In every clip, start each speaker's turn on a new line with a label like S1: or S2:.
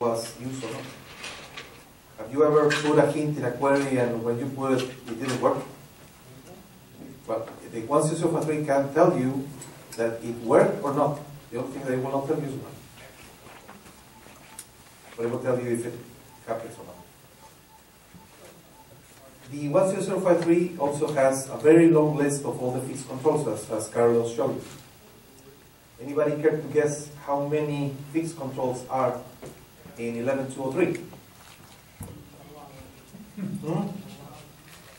S1: was not. Have you ever put a hint in a query and when you put it, it didn't work? Well, the one zero three can tell you that it worked or not. The only thing they will not tell you is when. But it will tell you if it happens or not. The 10053 also has a very long list of all the fixed controls, as, as Carlos showed you. Anybody care to guess how many fixed controls are in 11203? Hmm?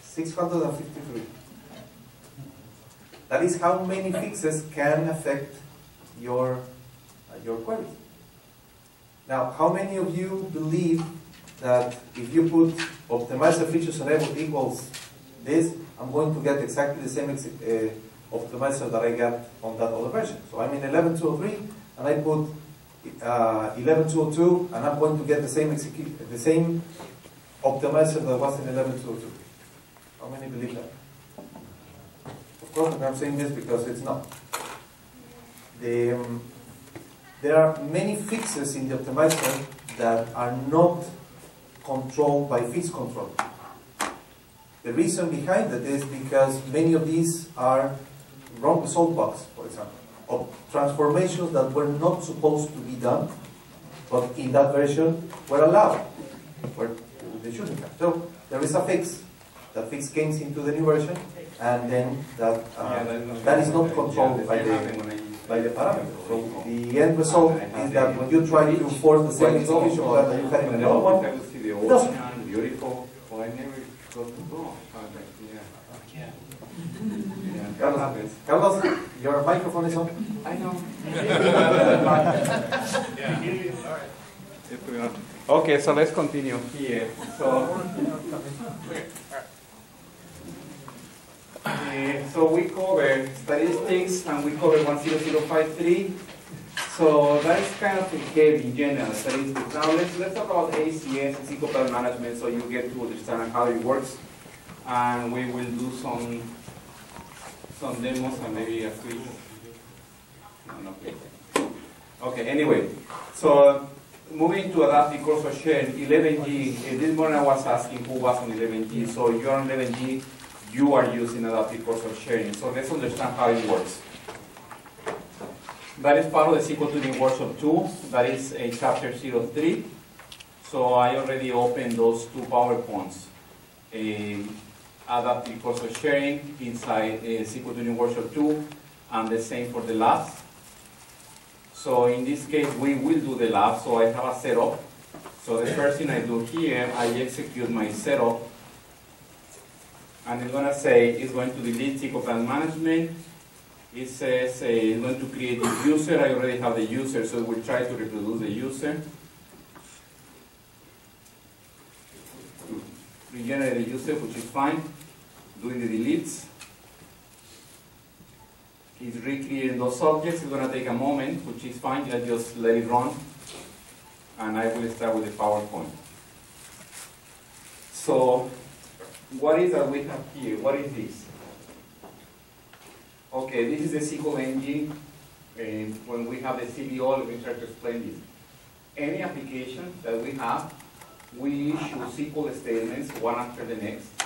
S1: 653. That is how many fixes can affect your, uh, your query. Now, how many of you believe that if you put optimizer features enable equals this, I'm going to get exactly the same uh, optimizer that I got on that other version. So I'm in 11.203 and I put uh, 11.202 and I'm going to get the same the same optimizer that was in 11.202. How many believe that? Of course, I'm saying this because it's not. The, um, there are many fixes in the optimizer that are not controlled by fixed control. The reason behind that is because many of these are wrong result bugs, for example, of transformations that were not supposed to be done, but in that version were allowed, where they shouldn't have. So there is a fix. That fix came into the new version, and then that uh, yeah, that is not controlled by the by the parameter. So the end result is that when you try to force the same execution that you had in another one, it doesn't.
S2: Beautiful. Well, I never got to go. Yeah.
S1: Carlos, Carlos, your microphone is on.
S2: I know. Okay, so let's continue here. So, uh, so we cover statistics and we cover 10053. So that is kind of heavy general, statistics. Now let's, let's talk about ACS and SQL management so you get to understand how it works. And we will do some some demos and maybe a quiz. No, okay, anyway. So moving to adaptive cursor sharing, 11G, uh, this morning I was asking who was on 11G. So you're on 11G, you are using adaptive cursor sharing. So let's understand how it works. That is part of the SQL Tuning Workshop 2. That is a chapter 03. So I already opened those two PowerPoints. Um, adaptive cursor sharing inside uh, SQL Tuning Workshop 2 and the same for the labs. So in this case, we will do the lab. So I have a setup. So the first thing I do here, I execute my setup. And it's going to say it's going to delete SQL Plan Management. It says uh, it's going to create a user. I already have the user, so we'll try to reproduce the user. Regenerate the user, which is fine. Doing the deletes. It's recreating those objects. It's going to take a moment, which is fine. I just let it run. And I will start with the PowerPoint. So, what is that we have here? What is this? Okay, this is the SQL engine. And when we have the CBO, let me try to explain this. Any application that we have, we issue SQL statements one after the next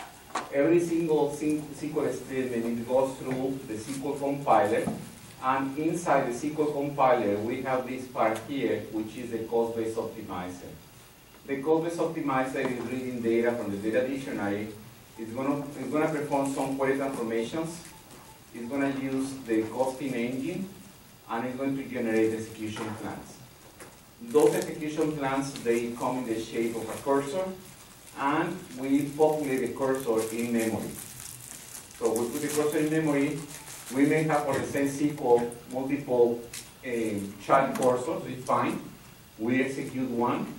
S2: every single SQL statement it goes through the SQL compiler, and inside the SQL compiler, we have this part here, which is the cost-based optimizer. The cost-based optimizer is reading data from the data dictionary. It's going to, it's going to perform some query transformations. It's going to use the costing engine, and it's going to generate execution plans. Those execution plans, they come in the shape of a cursor, and we populate the cursor in memory. So we put the cursor in memory. We may have for the same SQL multiple um, child cursors, it's fine. We execute one.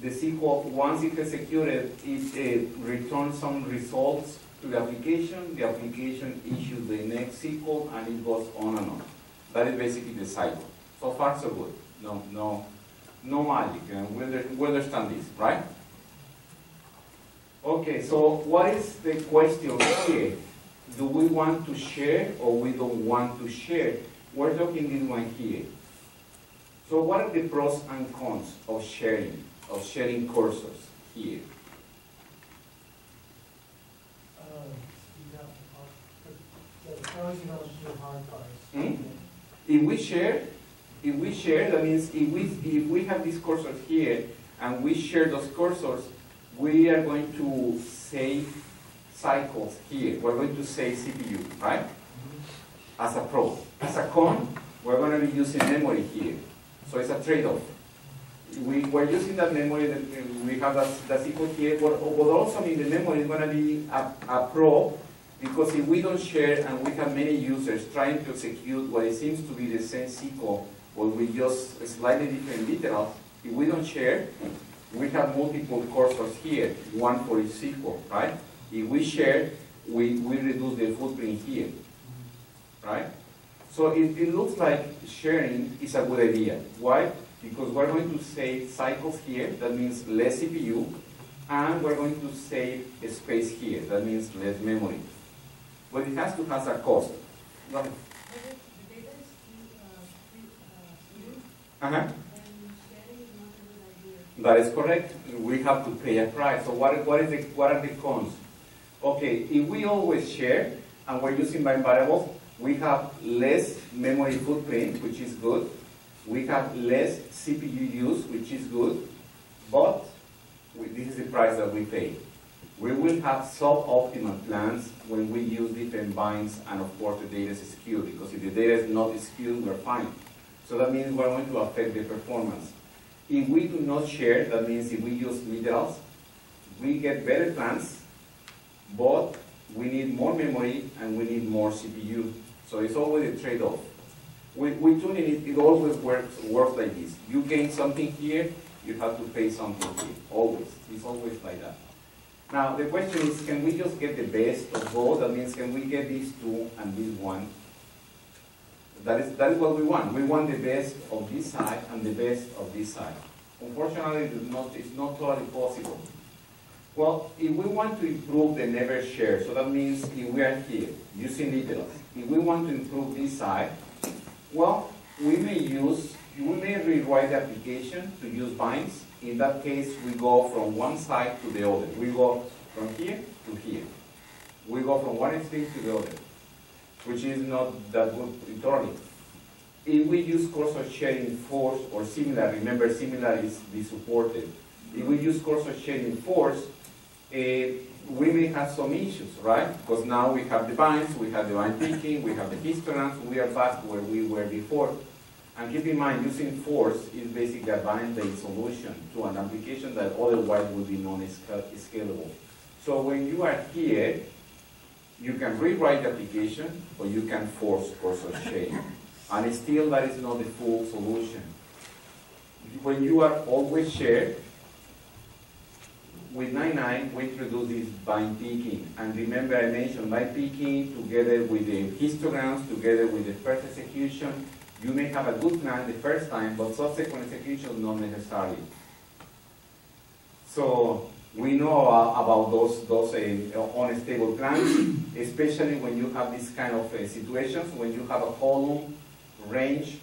S2: The SQL, once it's executed, it uh, returns some results to the application. The application issues the next SQL, and it goes on and on. That is basically the cycle. So far, so good. No, no, no magic. And we, we understand this, right? Okay, so what is the question here? Do we want to share or we don't want to share? We're talking this one here. So what are the pros and cons of sharing, of sharing cursors here?
S3: Uh, you have to talk, but the pros you don't do hard
S2: Hmm? If we share, if we share, that means if we, if we have these cursors here and we share those cursors, we are going to save cycles here. We're going to save CPU, right? As a pro. As a con, we're going to be using memory here. So it's a trade-off. We, we're using that memory that we have that, that's equal here, but, but also in the memory is going to be a, a pro because if we don't share and we have many users trying to execute what it seems to be the same SQL, or we just slightly different literals, if we don't share, we have multiple cursors here, one for each SQL, right? If we share, we, we reduce the footprint here, right? So it, it looks like sharing is a good idea. Why? Because we're going to save cycles here, that means less CPU, and we're going to save space here, that means less memory. But it has to have a cost. Go ahead.
S4: The data is uh, pre- uh,
S2: Uh-huh.
S4: and sharing is not a good idea.
S2: That is correct. We have to pay a price. So what, what, is the, what are the cons? Okay, if we always share and we're using bind variables, we have less memory footprint, which is good. We have less CPU use, which is good. But we, this is the price that we pay. We will have suboptimal plans when we use different binds and of course the data is skewed because if the data is not skewed, we're fine. So that means we're going to affect the performance. If we do not share, that means if we use literals, we get better plans, but we need more memory and we need more CPU. So it's always a trade-off. With, with tuning, it, it always works, works like this. You gain something here, you have to pay something here. Always. It's always like that. Now, the question is, can we just get the best of both? That means, can we get these two and this one? That is, that is what we want. We want the best of this side and the best of this side. Unfortunately, it's not, it's not totally possible. Well, if we want to improve the never share, so that means if we are here using literals, if we want to improve this side, well, we may use, we may rewrite the application to use binds. In that case, we go from one side to the other. We go from here to here. We go from one extreme to the other, which is not that good entirely. If we use cursor sharing force or similar, remember similar is be supported. If we use cursor sharing force, uh, we may have some issues, right? Because now we have the binds, we have the bind peeking, we have the histograms, we are back where we were before. And keep in mind, using force is basically a bind-based solution to an application that otherwise would be non-scalable. So when you are here, you can rewrite the application, or you can force cursor sharing. And still, that is not the full solution. When you are always shared, with 9.9, we introduced this bind peeking. And remember I mentioned bind peeking together with the histograms, together with the first execution. You may have a good plan the first time, but subsequent execution not necessarily. So we know uh, about those, those uh, unstable plans, especially when you have this kind of uh, situations, when you have a column, range,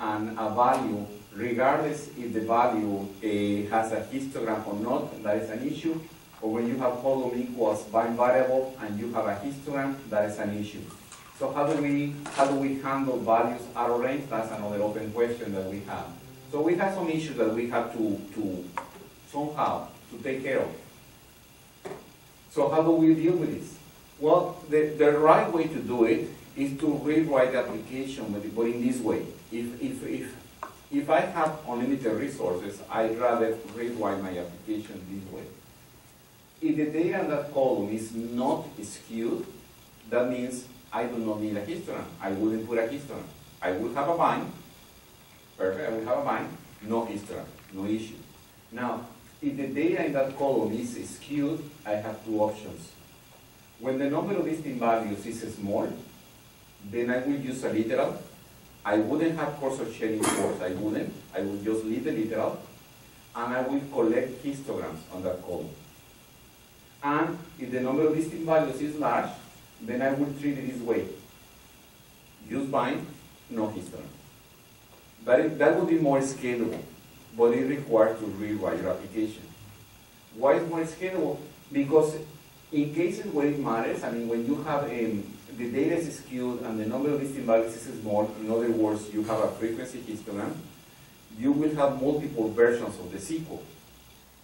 S2: and a value regardless if the value uh, has a histogram or not, that is an issue. Or when you have column equals bind variable and you have a histogram, that is an issue. So how do we how do we handle values out of range? That's another open question that we have. So we have some issues that we have to, to somehow to take care of. So how do we deal with this? Well, the, the right way to do it is to rewrite the application, but in this way. If, if, if if I have unlimited resources, I'd rather rewrite my application this way. If the data in that column is not skewed, that means I do not need a histogram. I wouldn't put a histogram. I will have a bind. Perfect, I will have a bind. No histogram, no issue. Now, if the data in that column is skewed, I have two options. When the number of distinct values is small, then I will use a literal I wouldn't have cursor sharing force, I wouldn't. I would just leave the literal, and I will collect histograms on that column. And if the number of distinct values is large, then I will treat it this way. Use bind, no histogram. Is, that would be more scalable, but it requires to rewrite your application. Why is more scalable? Because in cases where it matters, I mean, when you have um, the data is skewed and the number of distinct values is small, in other words, you have a frequency histogram, you will have multiple versions of the SQL.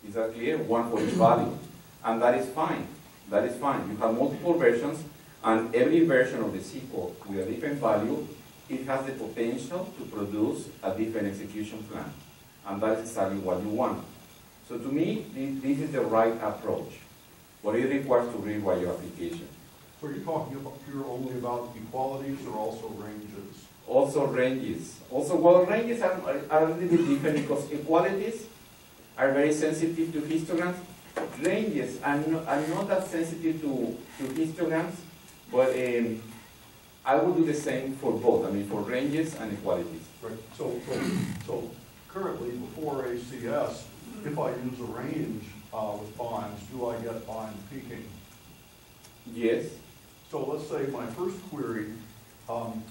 S2: Is that clear? One for each value. And that is fine. That is fine. You have multiple versions, and every version of the SQL with a different value, it has the potential to produce a different execution plan. And that is exactly what you want. So to me, this is the right approach. But it requires to rewrite your application.
S5: So you're talking about, here only about equalities or also ranges?
S2: Also ranges. Also, well, ranges are, are a little bit different because equalities are very sensitive to histograms. Ranges are not, are not that sensitive to, to histograms, but um, I would do the same for both, I mean, for ranges and equalities.
S5: Right, so, so, so currently, before ACS, if I use a range uh, with binds, do I get bind peeking?
S2: Yes,
S5: So let's say my first query, um,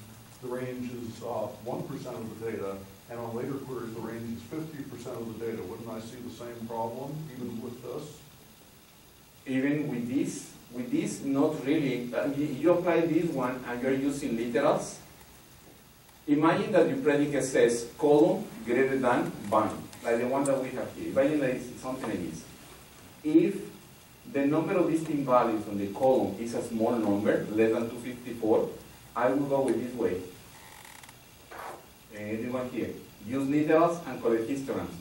S5: the range is uh, one percent of the data, and on later queries, the range is fifty percent of the data. Wouldn't I see the same problem even with this?
S2: even with this, with this, not really. Uh, you apply this one and you're using literals. Imagine that your predicate says column greater than bind, like the one that we have here. Imagine that it's something like this. If the number of distinct values on the column is a small number, less than 254, I will go with this way. Eh, and one here. Use needles and collect histograms.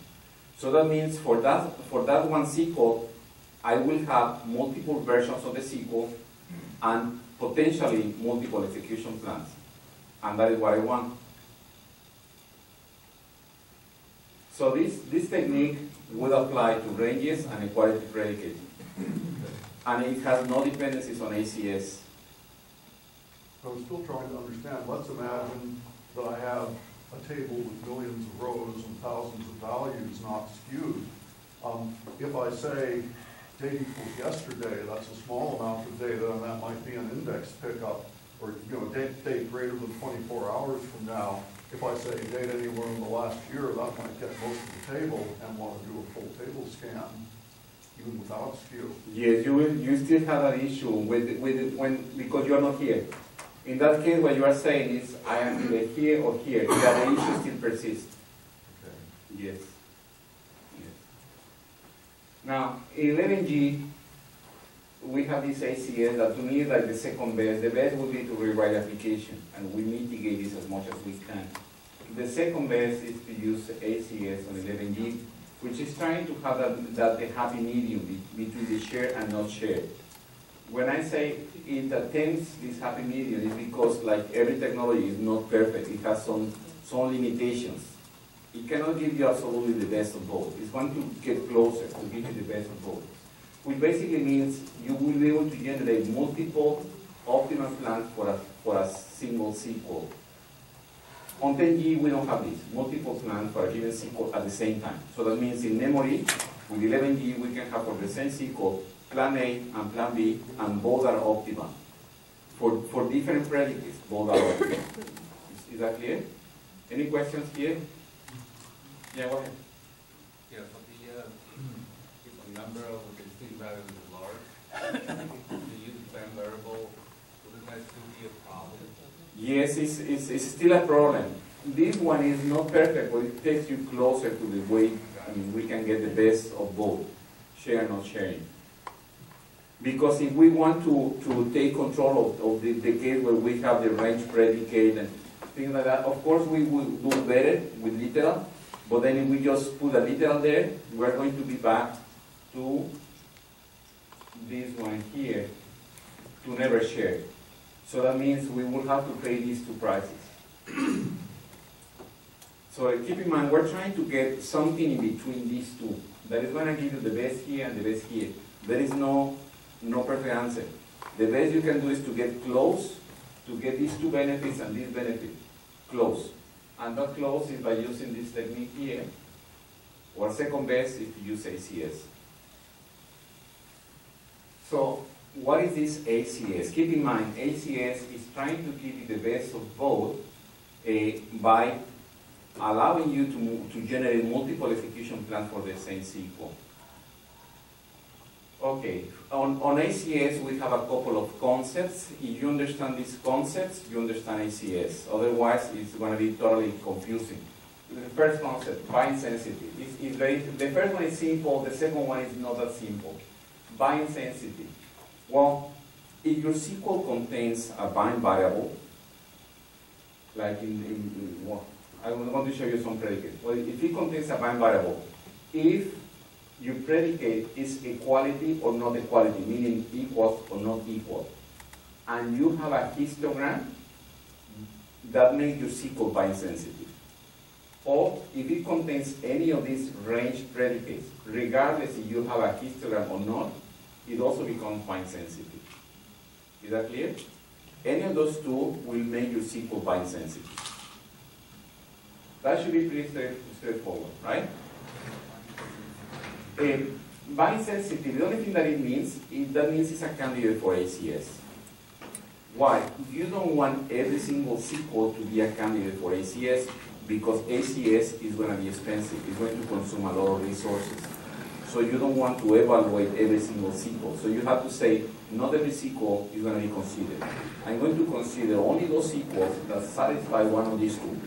S2: So that means for that, for that one SQL, I will have multiple versions of the SQL and potentially multiple execution plans. And that is what I want. So this, this technique would apply to ranges and equality predicates. And it has no dependencies on ACS.
S5: I'm still trying to understand. Let's imagine that I have a table with millions of rows and thousands of values not skewed. Um, If I say date equals yesterday, that's a small amount of data, and that might be an index pickup, or, you know, date, date greater than twenty-four hours from now. If I say date anywhere in the last year, that might get most of the table and want to do a full table scan, even without skew.
S2: Yes, you will, you still have an issue with, with, when, because you are not here. In that case, what you are saying is, I am either here or here, that the issue still persists.
S5: Okay.
S2: Yes. Yes. Now, in 11G, we have this ACS that to me is like the second best. The best would be to rewrite application, and we mitigate this as much as we can. The second best is to use ACS on 11G, which is trying to have that, that the happy medium between the shared and not shared. When I say it attempts this happy medium, is because like every technology is not perfect. It has some, some limitations. It cannot give you absolutely the best of both. It's going to get closer to give you the best of both. Which basically means you will be able to generate multiple optimal plans for a, for a single SQL. On 10G, we don't have this, multiple plans for a given SQL at the same time. So that means in memory, with 11G, we can have for the same SQL, plan A and plan B, and both are optimal. For, for different predicates, both are optimal. Is, is that clear? Any questions here? Yeah, go ahead.
S6: Yeah, so the, uh, number of values is large, use of variable, wouldn't that still be a problem?
S2: Yes, it's, it's, it's still a problem. This one is not perfect, but it takes you closer to the way, I mean, we can get the best of both, share not sharing. Because if we want to, to take control of, of the, the case where we have the range predicate and things like that, of course we will do better with literal, but then if we just put a literal there, we're going to be back to this one here, to never share. So that means we will have to pay these two prices. So keep in mind, we're trying to get something in between these two. That is going to give you the best here and the best here. There is no, no perfect answer. The best you can do is to get close, to get these two benefits and this benefit, close. And that close is by using this technique here. Or second best is to use ACS. So what is this ACS? Keep in mind, ACS is trying to give you the best of both uh, by allowing you to, mo- to generate multiple execution plans for the same SQL. Okay, on, on ACS, we have a couple of concepts. If you understand these concepts, you understand ACS. Otherwise, it's gonna be totally confusing. The first concept, bind sensitive, is, is very, the first one is simple, the second one is not that simple. Bind sensitive. Well, if your SQL contains a bind variable, like in, in, in well, I'm going to show you some predicates. Well, if it contains a bind variable, if your predicate is equality or not equality, meaning equals or not equal, and you have a histogram, that makes your SQL bind sensitive. Or if it contains any of these range predicates, regardless if you have a histogram or not, it also becomes bind sensitive. Is that clear? Any of those two will make your SQL bind sensitive. That should be pretty straight, straightforward, right? Um, bind sensitive, the only thing that it means, is that means it's a candidate for ACS. Why? You don't want every single SQL to be a candidate for ACS because ACS is going to be expensive. It's going to consume a lot of resources. So you don't want to evaluate every single SQL. So you have to say, not every SQL is going to be considered. I'm going to consider only those SQLs that satisfy one of these two.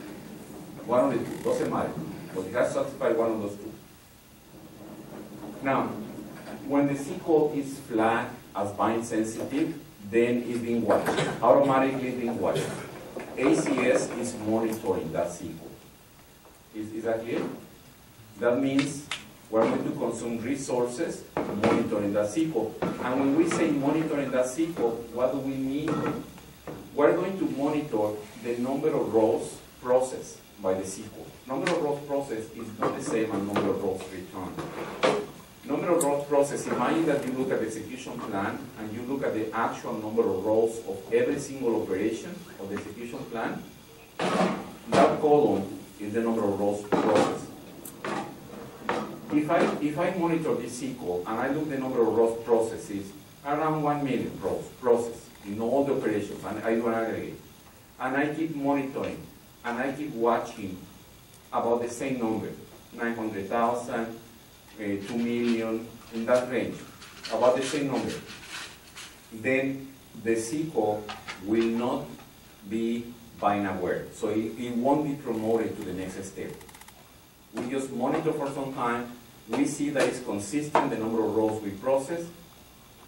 S2: One of the two, doesn't matter. But it has to satisfy one of those two. Now, when the SQL is flagged as bind sensitive, then it's being watched, automatically being watched. ACS is monitoring that SQL. Is, is that clear? That means we're going to consume resources monitoring that SQL. And when we say monitoring that SQL, what do we mean? We're going to monitor the number of rows processed by the SQL. Number of rows processed is not the same as number of rows returned. Number of rows processed, imagine that you look at the execution plan and you look at the actual number of rows of every single operation of the execution plan. That column is the number of rows processed. If I, if I monitor this SQL and I look the number of rows processes, around 1 million rows processed in all the operations, and I do an aggregate. And I keep monitoring, and I keep watching about the same number, 900,000, uh, 2 million, in that range, about the same number. Then the SQL will not be bind aware, so it, it won't be promoted to the next step. We just monitor for some time, we see that it's consistent, the number of rows we process,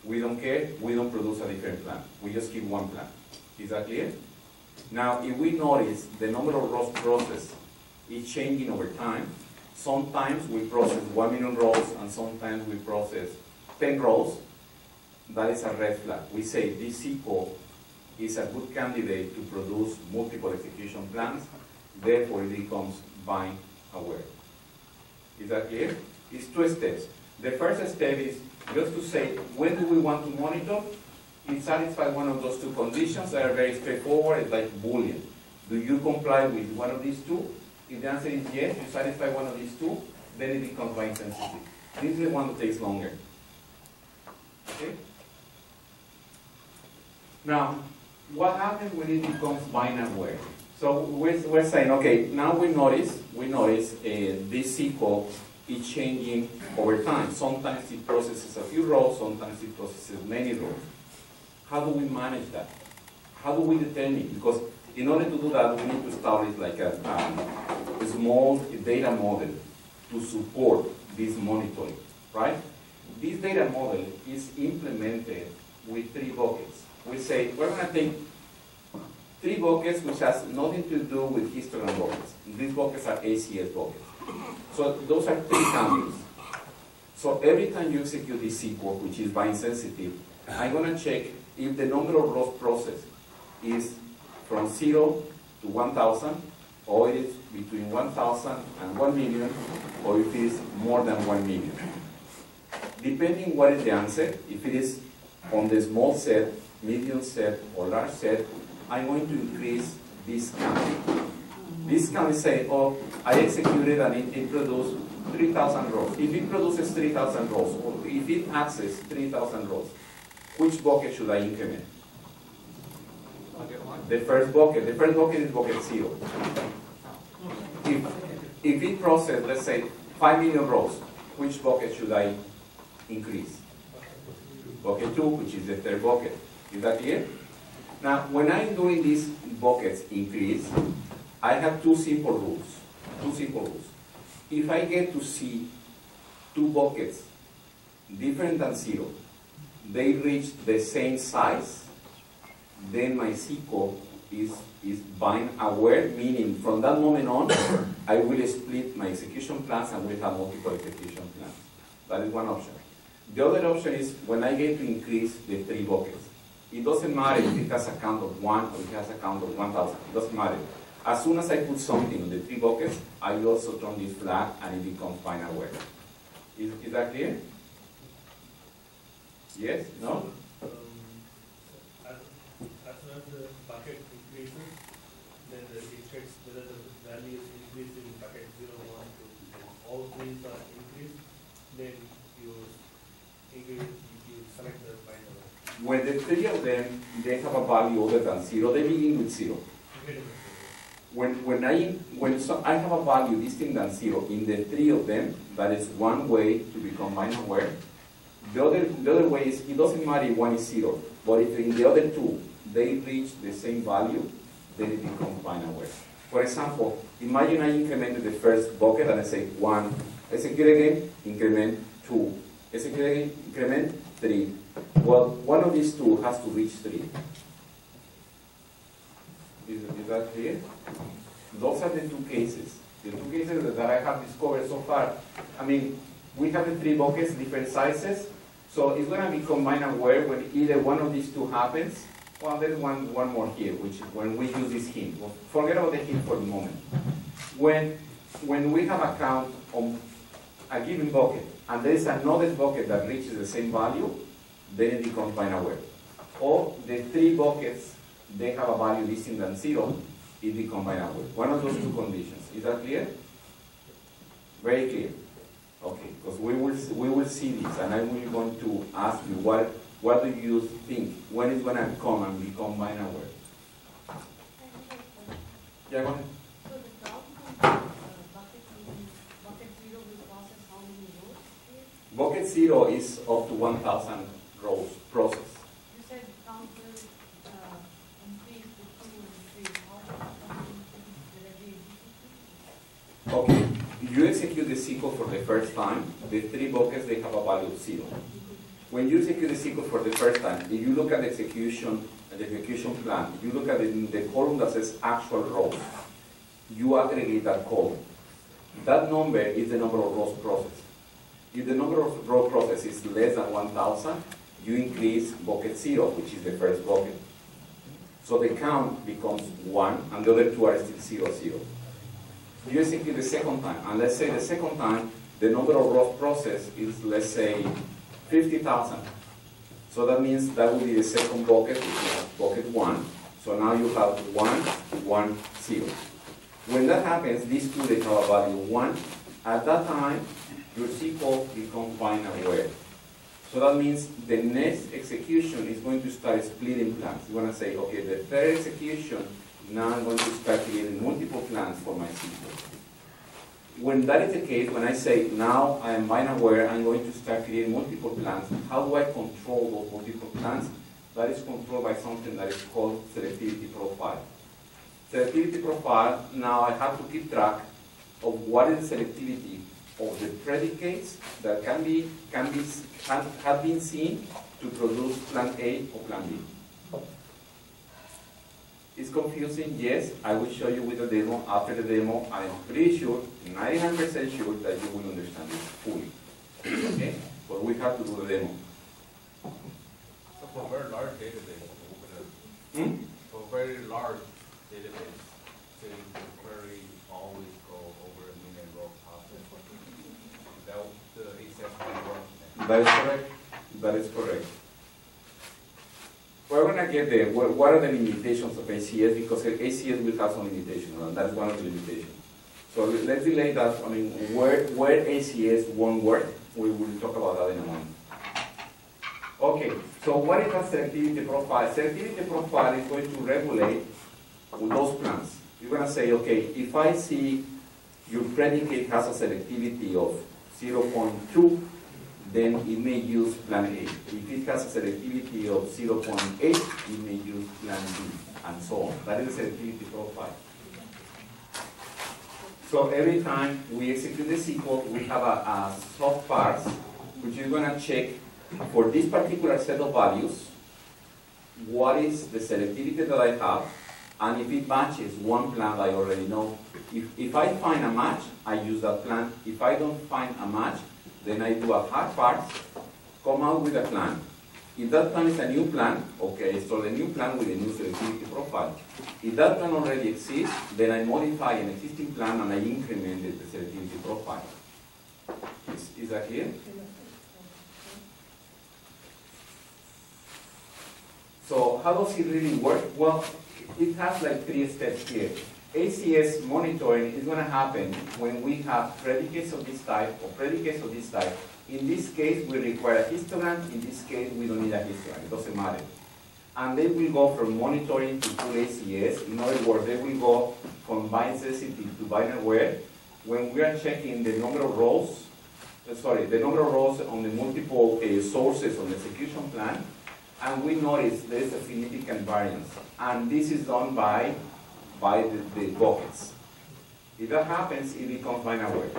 S2: we don't care, we don't produce a different plan. We just keep one plan. Is that clear? Now, if we notice the number of rows processed is changing over time, sometimes we process 1 million rows and sometimes we process 10 rows, that is a red flag. We say this SQL is a good candidate to produce multiple execution plans, therefore it becomes bind aware. Is that clear? It's two steps. The first step is just to say, when do we want to monitor? It satisfies one of those two conditions that are very straightforward, it's like Boolean. Do you comply with one of these two? If the answer is yes, you satisfy one of these two, then it becomes bind sensitive. This is the one that takes longer. Okay? Now, what happens when it becomes bind aware? So we're, we're saying, okay, now we notice, we notice uh, this SQL is changing over time. Sometimes it processes a few rows, sometimes it processes many rows. How do we manage that? How do we determine? Because in order to do that, we need to establish like a, um, a small data model to support this monitoring, right? This data model is implemented with three buckets. We say, we're gonna take three buckets which has nothing to do with histogram buckets. These buckets are ACS buckets. So those are three candidates. So every time you execute this SQL, which is bind sensitive, I'm gonna check if the number of rows processed is from zero to 1,000, or it is between 1,000 and 1 million, or if it is more than 1 million. Depending what is the answer, if it is on the small set, medium set, or large set, I'm going to increase this count. This count is saying, oh, I executed and it, it produced 3,000 rows. If it produces 3,000 rows, or if it accesses 3,000 rows, which bucket should I increment? The first bucket. The first bucket is bucket zero. if, if it process, let's say, five million rows, which bucket should I increase? Bucket two, which is the third bucket. Is that clear? Now, when I'm doing these buckets increase, I have two simple rules. Two simple rules. If I get to see two buckets different than zero, they reach the same size, then my SQL is, is bind aware, meaning from that moment on, I will split my execution plans and will have multiple execution plans. That is one option. The other option is when I get to increase the three buckets. It doesn't matter if it has a count of one or it has a count of 1,000. It doesn't matter. As soon as I put something in the three buckets, I also turn this flag and it becomes bind aware. Is, is that clear? Yes? No?
S7: Um, As as soon as the bucket increases, then the- it checks whether the value is increased in bucket zero, one, two. If All threes are increased, then you increase, you select the binder.
S2: When the three of them, they have a value other than zero, they begin with zero. When, when I, when so, I have a value distinct than zero in the three of them, that is one way to become bind aware. The other, the other way is, it doesn't matter if one is zero, but if in the other two, they reach the same value, then it becomes bind aware. For example, imagine I incremented the first bucket and I say one, execute again, increment two, execute again, increment three. Well, one of these two has to reach three. Is, is that clear? Those are the two cases. The two cases that I have discovered so far. I mean, we have the three buckets, different sizes. So it's going to be combined aware when either one of these two happens. Well, there's one, one more here, which is when we use this hint. Well, forget about the hint for the moment. When, when we have a count on a given bucket, and there is another bucket that reaches the same value, then it becomes aware. Or the three buckets, they have a value distinct than zero, it becomes bind aware. One of those two conditions. Is that clear? Very clear. Okay, because we will, we will see this, and I will going to ask you, what, what do you think? When it's gonna come and become bind aware? Yeah, go ahead.
S4: So the top one, uh, bucket zero will process how many rows?
S2: Bucket zero is up to one thousand rows process.
S4: You said count will, uh, increase with two and three, how, how many will it be?
S2: Okay, you execute the SQL for the first time, the three buckets, they have a value of zero. When you execute the SQL for the first time, if you look at the execution, the execution plan, you look at the, the column that says actual rows, you aggregate that column. That number is the number of rows processed. If the number of row processed is less than one thousand, you increase bucket zero, which is the first bucket. So the count becomes one, and the other two are still zero, zero you execute the second time, and let's say the second time, the number of rows processed is, let's say, 50,000. So that means that will be the second bucket, bucket one. So now you have one, one, zero. When that happens, these two, they have a value one. At that time, your SQL becomes bind aware. So that means the next execution is going to start splitting plans. You're going to say, okay, the third execution now I'm going to start creating multiple plans for my SQL. When that is the case, when I say now I am bind aware, I'm going to start creating multiple plans, how do I control those multiple plans? That is controlled by something that is called selectivity profile. Selectivity profile, now I have to keep track of what is the selectivity of the predicates that can be, can be, have, have been seen to produce plan A or plan B. It's confusing, yes, I will show you with the demo. After the demo, I am pretty sure, 99% sure that you will understand it fully. Okay? But we have to do the demo.
S6: So for a very large database, we're gonna,
S2: Hmm?
S6: for a very large database, say the query always go over a million row process. That, the.
S2: That is correct. That is correct. We're gonna get there. What what are the limitations of ACS? Because ACS will have some limitations, and that's one of the limitations. So let's delay that. I mean, where, where ACS won't work, we will talk about that in a moment. Okay, so what is a selectivity profile? Selectivity profile is going to regulate those plans. You're gonna say, okay, if I see your predicate has a selectivity of 0.2, then it may use plan A. If it has a selectivity of 0.8, it may use plan B, and so on. That is the selectivity profile. So every time we execute the SQL, we have a, a soft parse, which is gonna check for this particular set of values, what is the selectivity that I have, and if it matches one plan I already know. If, if I find a match, I use that plan. If I don't find a match, then I do a hard part, come out with a plan. If that plan is a new plan, okay, so the new plan with a new selectivity profile. If that plan already exists, then I modify an existing plan and I increment the selectivity profile. Is, is that clear? So how does it really work? Well, it has like three steps here. ACS monitoring is going to happen when we have predicates of this type or predicates of this type. In this case, we require a histogram. In this case, we don't need a histogram. It doesn't matter. And they will go from monitoring to full ACS. In other words, they will go from bind sensitive to bind aware when we are checking the number of rows, uh, sorry, the number of rows on the multiple uh, sources on the execution plan, and we notice there is a significant variance. And this is done by, by the, the buckets. If that happens, it becomes bind aware.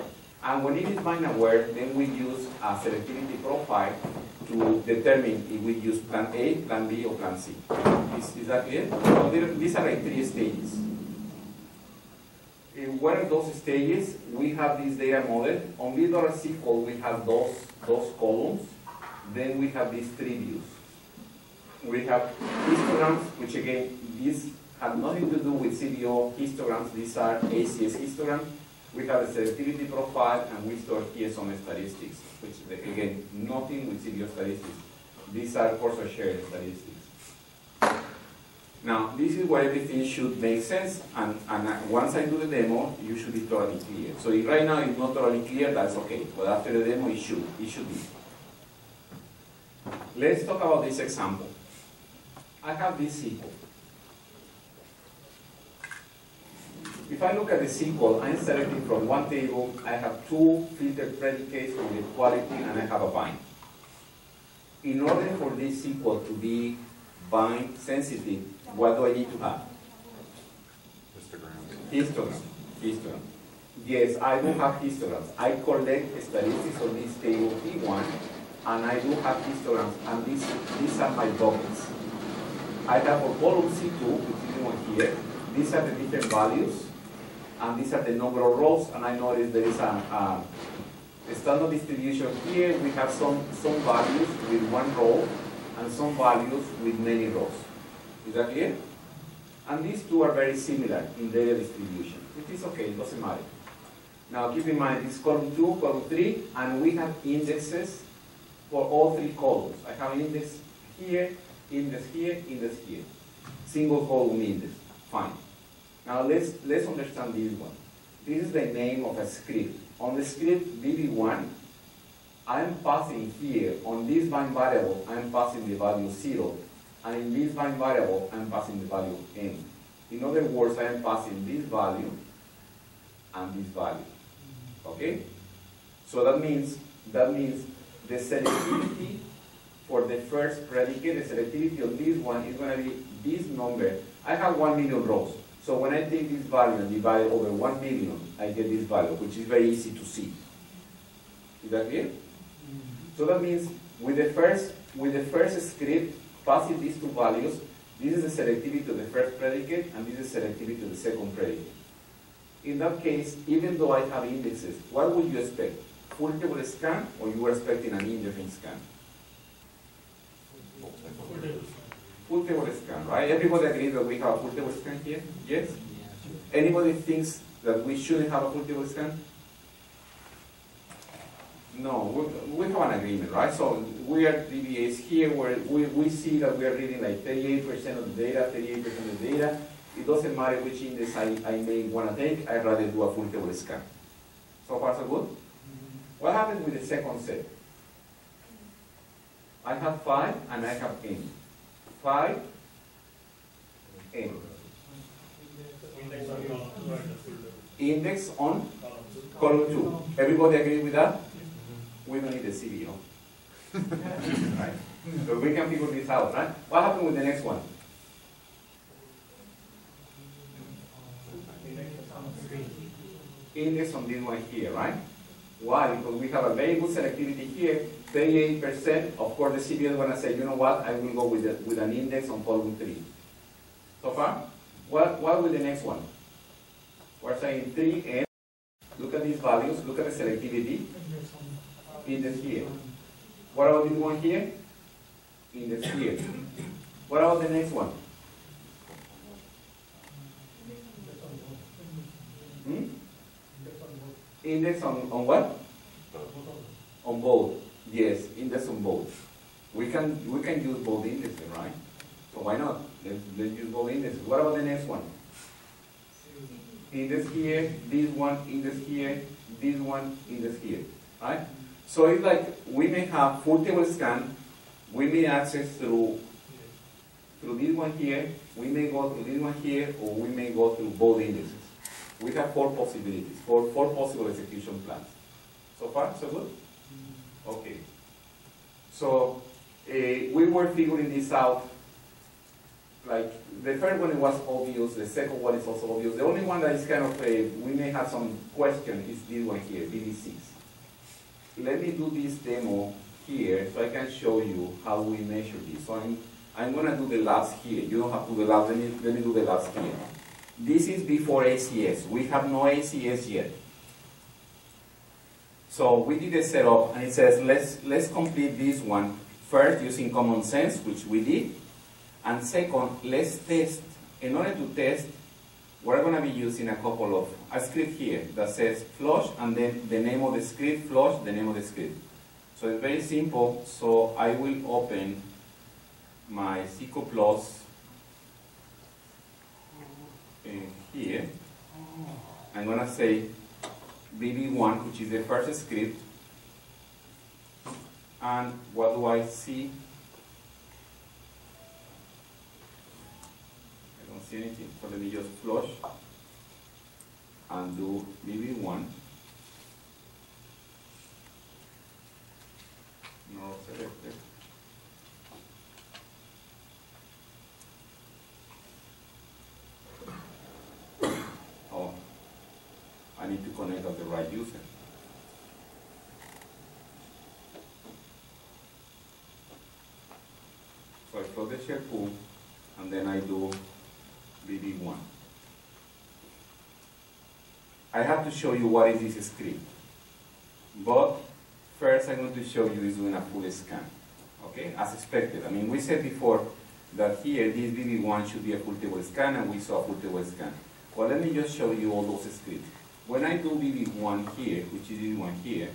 S2: And when it is bind aware, then we use a selectivity profile to determine if we use plan A, plan B, or plan C. Is, is that clear? So there, these are like three stages. In one of those stages, we have this data model. On V$SQL, we have those, those columns. Then we have these three views we have histograms, which again, these have nothing to do with CBO histograms. These are ACS histograms. We have a selectivity profile, and we store here statistics, which again, nothing with CBO statistics. These are also shared statistics. Now, this is where everything should make sense, and, and uh, once I do the demo, you should be totally clear. So if right now it's not totally clear, that's okay, but after the demo, it should, it should be. Let's talk about this example. I have this SQL. If I look at the SQL, I'm selecting from one table, I have two filtered predicates with the quality, and I have a bind. In order for this SQL to be bind sensitive, what do I need to have? Histogram. Histogram. Yes, I do have histograms. I collect statistics on this table T1, and I do have histograms, and these, these are my buckets. I have a column C2, which is one here. These are the different values, and these are the number of rows, and I notice there is a, a, standard distribution here. We have some, some values with one row, and some values with many rows. Is that clear? And these two are very similar in data distribution. It is okay, it doesn't matter. Now keep in mind, this column 2, column 3, and we have indexes for all three columns. I have an index here, index here, index here. Single column index, fine. Now let's, let's understand this one. This is the name of a script. On the script VB1, I'm passing here, on this bind variable, I'm passing the value 0. And in this bind variable, I'm passing the value n. In other words, I am passing this value and this value. Okay? So that means, that means the selectivity for the first predicate, the selectivity of this one is going to be this number. I have 1 million rows. So when I take this value and divide it over 1 million, I get this value, which is very easy to see. Is that clear? Mm-hmm. So that means with the first, with the first script, passing these two values, this is the selectivity of the first predicate, and this is selectivity of the second predicate. In that case, even though I have indexes, what would you expect? Full table scan, or you were expecting an indifferent scan? Full table scan, right? Everybody agrees that we have a full table scan here? Yes? Anybody thinks that we shouldn't have a full table scan? No, we, have an agreement, right? So we are DBAs here where we, we see that we are reading like 38% of the data, 38% of the data. It doesn't matter which index I, I may want to take, I'd rather do a full table scan. So far so good? What happens with the second set? I have 5 and I have n. 5, n.
S7: Index on column, right, the full table.
S2: Index on
S7: column.
S2: Column two. Everybody agree with that? We don't need a CBO. Right? So we can figure this out, right? What happened with the next one? Index on this one here, right? Why? Because we have a very good selectivity here, 38%. Of course, the CBO is gonna say, you know what, I will go with, the, with an index on column three. So far? What, what with the next one? We're saying three and, look at these values, look at the selectivity, index here. What about this one here? Index here. What about the next one? Hmm? Index on, on what? On both. Yes, index on both. We can we can use both indexes, right? So why not? Let's, let's use both indexes. What about the next one? Index here, this one, index here, this one, index here, right? So it's like we may have full table scan, we may access through through this one here, we may go through this one here, or we may go through both indexes. We have four possibilities, four, four possible execution plans. So far, so good? Okay. So, uh, we were figuring this out, like, the first one was obvious, the second one is also obvious. The only one that is kind of, uh, we may have some question is this one here, BB6. Let me do this demo here so I can show you how we measure this. So I'm, I'm gonna do the labs here. You don't have to do the labs, let me, let me do the labs here. This is before ACS. We have no ACS yet. So we did a setup and it says let's, let's complete this one first using common sense, which we did. And second, let's test. In order to test, we're going to be using a couple of, a script here that says flush and then the name of the script, flush, the name of the script. So it's very simple. So I will open my SQL*Plus in here. I'm going to say BB1, which is the first script. And what do I see? I don't see anything, so let me just flush and do BB1. No selected. Oh, Connect as the right user. So I close the share pool and then I do BB1. I have to show you what is this script. But first I'm going to show you is doing a full scan. Okay, as expected. I mean, we said before that here this BB1 should be a full table scan and we saw a full table scan. Well, let me just show you all those scripts. When I do BB1 here, which is this one here,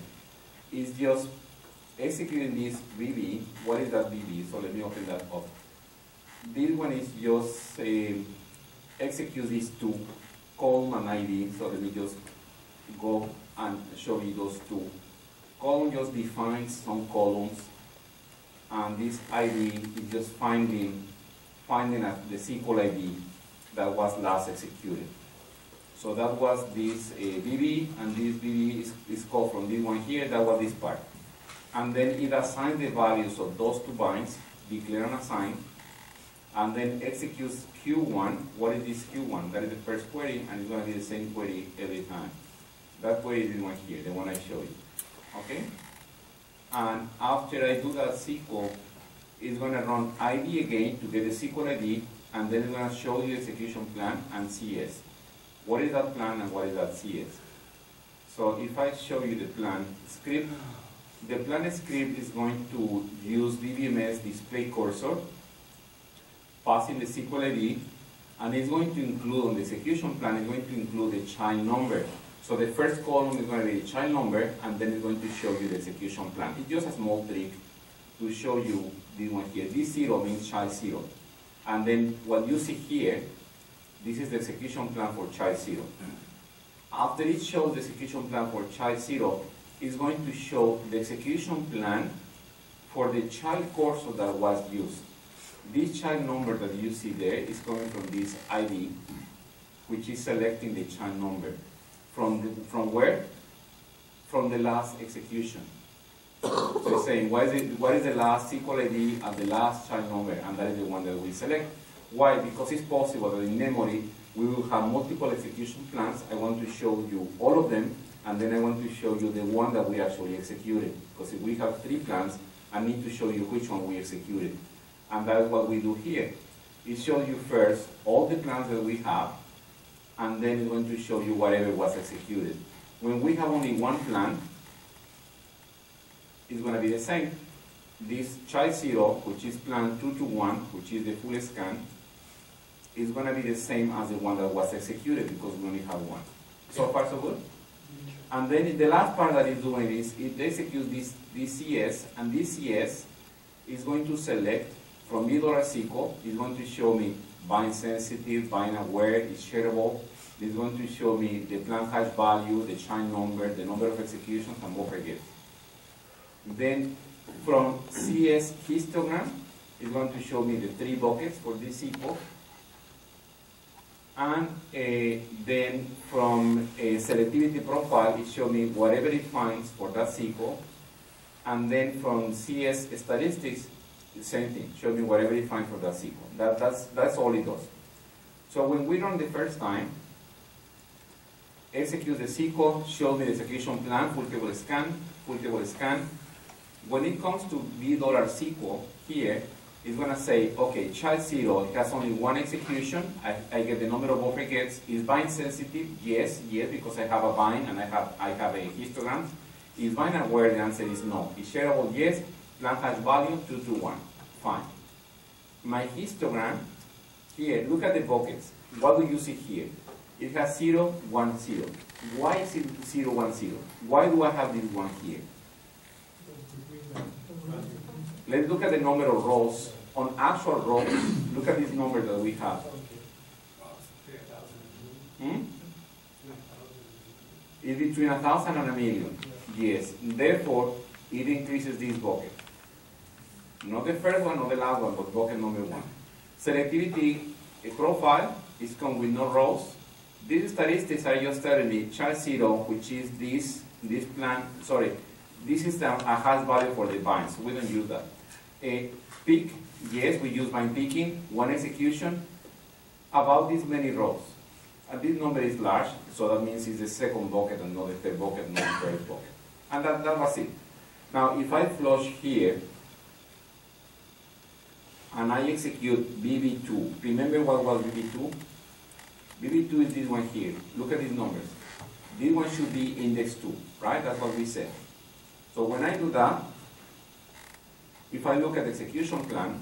S2: it's just executing this BB. What is that BB? So let me open that up. This one is just uh, execute these two, column and ID. So let me just go and show you those two. Column just defines some columns, and this ID is just finding finding the SQL ID that was last executed. So that was this uh, BB, and this BB is, is called from this one here, that was this part. And then it assigns the values of those two binds, declare and assign, and then executes Q1. What is this Q1? That is the first query, and it's going to be the same query every time. That query is the one here, the one I showed you. Okay? And after I do that SQL, it's going to run ID again to get the SQL ID, and then it's going to show you the execution plan and CS. What is that plan and what is that CS? So if I show you the plan script, the plan script is going to use DBMS display cursor, passing the SQL ID, and it's going to include on the execution plan, it's going to include the child number. So the first column is going to be the child number, and then it's going to show you the execution plan. It's just a small trick to show you this one here. This zero means child zero. And then what you see here, this is the execution plan for child zero. After it shows the execution plan for child zero, it's going to show the execution plan for the child cursor that was used. This child number that you see there is coming from this ID, which is selecting the child number. From, the, from where? from the last execution. So it's saying, what is, it, what is the last SQL ID and the last child number, and that is the one that we select. Why? Because it's possible that in memory, we will have multiple execution plans. I want to show you all of them, and then I want to show you the one that we actually executed. Because if we have three plans, I need to show you which one we executed. And that is what we do here. It shows you first all the plans that we have, and then it's going to show you whatever was executed. When we have only one plan, it's going to be the same. This child zero, which is plan two to one, which is the full scan, is going to be the same as the one that was executed because we only have one. So far, so good? And then the last part that it's doing is it executes this, this CS, and this CS is going to select from middle SQL, it's going to show me bind sensitive, bind aware, it's shareable. It's going to show me the plan hash value, the chain number, the number of executions, and buffer gets. Then from CS histogram, it's going to show me the three buckets for this SQL. And uh, then from a selectivity profile, it shows me whatever it finds for that SQL. And then from CS statistics, the same thing, show me whatever it finds for that SQL. That, that's, that's all it does. So when we run the first time, execute the SQL, show me the execution plan, full table scan, full table scan. When it comes to V$SQL here, it's gonna say, okay, child zero it has only one execution. I, I get the number of buffer gets. Is bind sensitive? Yes, yes, because I have a bind and I have I have a histogram. Is bind aware? The answer is no. Is shareable? Yes. Plan hash value two to one. Fine. My histogram here. Look at the buckets. What do you see here? It has zero, one, zero. Why is it zero, one, zero? Why do I have this one here? Let's look at the number of rows. On actual rows, look at this number that we have. Hmm? It's between a thousand and a million. Yes. Therefore, it increases this bucket. Not the first one, not the last one, but bucket number one. Selectivity a profile is come with no rows. These statistics are just telling me child zero, which is this this plan. Sorry, this is a, a hash value for the bind, so we don't use that. A peak, yes, we use bind peeking, one execution, about this many rows. And this number is large, so that means it's the second bucket and not the third bucket, not the first bucket. And that, that was it. Now, if I flush here, and I execute BB2, remember what was BB2? BB2 is this one here. Look at these numbers. This one should be index 2, right? That's what we said. So when I do that, if I look at the execution plan,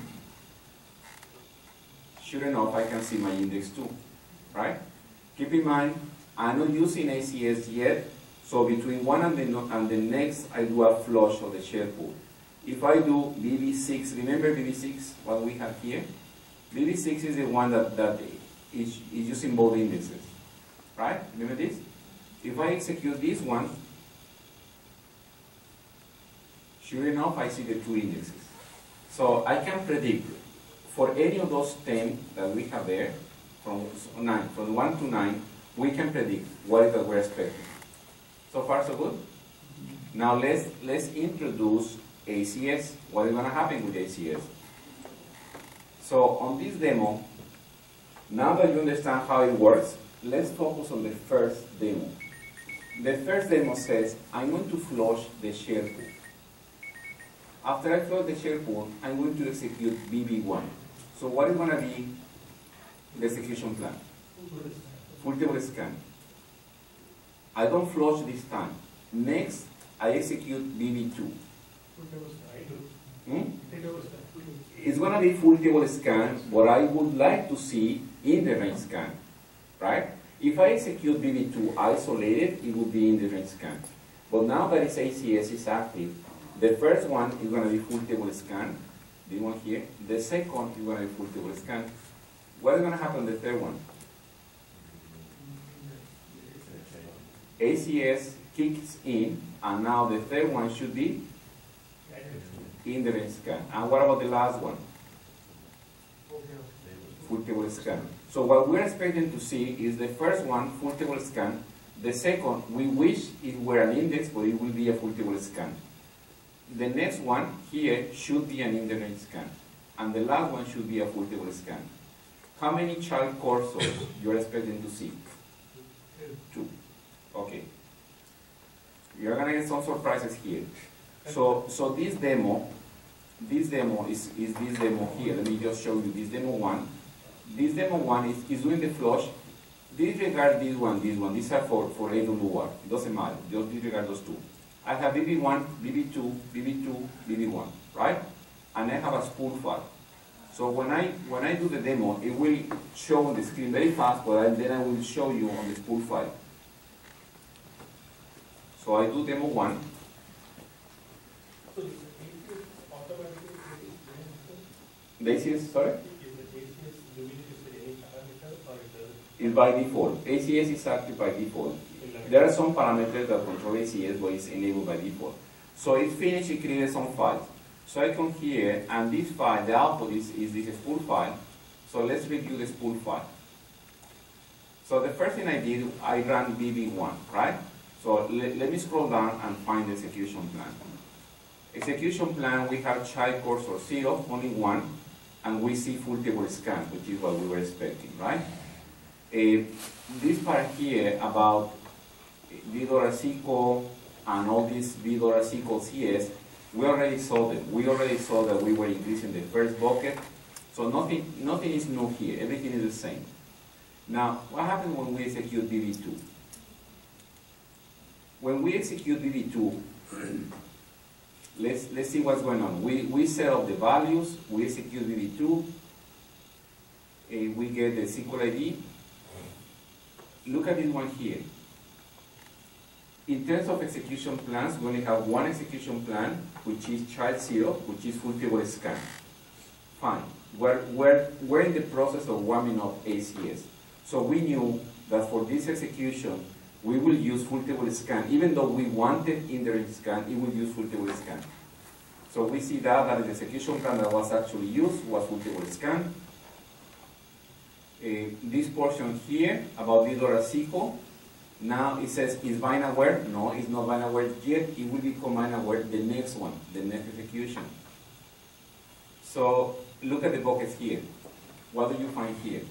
S2: sure enough, I can see my index 2, right? Keep in mind, I'm not using ACS yet, so between one and the, and the next, I do a flush of the share pool. If I do BB6, remember BB6, what we have here? BB6 is the one that, that is, is using both indexes, right? Remember this? If I execute this one, sure enough, I see the two indexes. So I can predict for any of those 10 that we have there, from nine, from one to nine, we can predict what is that we're expecting. So far, so good? Now let's, let's introduce ACS. What is gonna happen with ACS? So on this demo, now that you understand how it works, let's focus on the first demo. The first demo says, I'm going to flush the share pool. After I flush the share pool, I'm going to execute BB1. So what is gonna be the execution plan? Full table scan. I don't flush this time. Next, I execute BB2. Hmm? It's gonna be full table scan, what I would like to see index range scan, right? If I execute BB2 isolated, it would be index range scan. But now that it's ACS is active, the first one is gonna be full table scan, this one here. The second is gonna be full table scan. What is gonna happen the third one? ACS kicks in, and now the third one should be index range scan. And what about the last one? Full table scan. So what we're expecting to see is the first one, full table scan, The second, we wish it were an index, but it will be a full table scan. The next one here should be an index scan, and the last one should be a full table scan. How many child cursors you're expecting to see? Two. Okay. You're gonna get some surprises here. So, so this demo, this demo is, is this demo here. Let me just show you this demo one. This demo one is, is doing the flush. Disregard this one, this one. These are for, for AWR. It doesn't matter. Just disregard those two. I have BB1, BB2, BB2, BB1, right? And I have a spool file. So when I, when I do the demo, it will show on the screen very fast, but then I will show you on the spool file. So I do demo one.
S7: So the ACS
S2: sorry?
S7: Is
S2: by default. ACS is active by default. There are some parameters that control ACS, but it's enabled by default. So it finished, it created some files. So I come here, and this file, the output is, is this spool file. So let's review the spool file. So the first thing I did, I ran BB1, right? So let, let me scroll down and find the execution plan. Execution plan, we have child cursor zero, only one, and we see full table scan, which is what we were expecting, right? Eh, this part here about V$SQL and all these V$SQL CS, we already saw them. We already saw that we were increasing the first bucket. So nothing, nothing is new here. Everything is the same. Now, what happens when we execute BB2? When we execute BB2, let's, let's see what's going on. We, we set up the values, we execute BB2, and we get the SQL ID. Look at this one here. In terms of execution plans, we only have one execution plan, which is child zero, which is full table scan. Fine. We're, we're, we're in the process of warming up ACS. So we knew that for this execution, we will use full table scan. Even though we wanted index range scan, it will use full table scan. So we see that, that the execution plan that was actually used was full table scan. Uh, this portion here about V$SQL, now it says is bind aware. No, it's not bind aware yet. It will become bind aware the next one, the next execution. So look at the buckets here. What do you find here?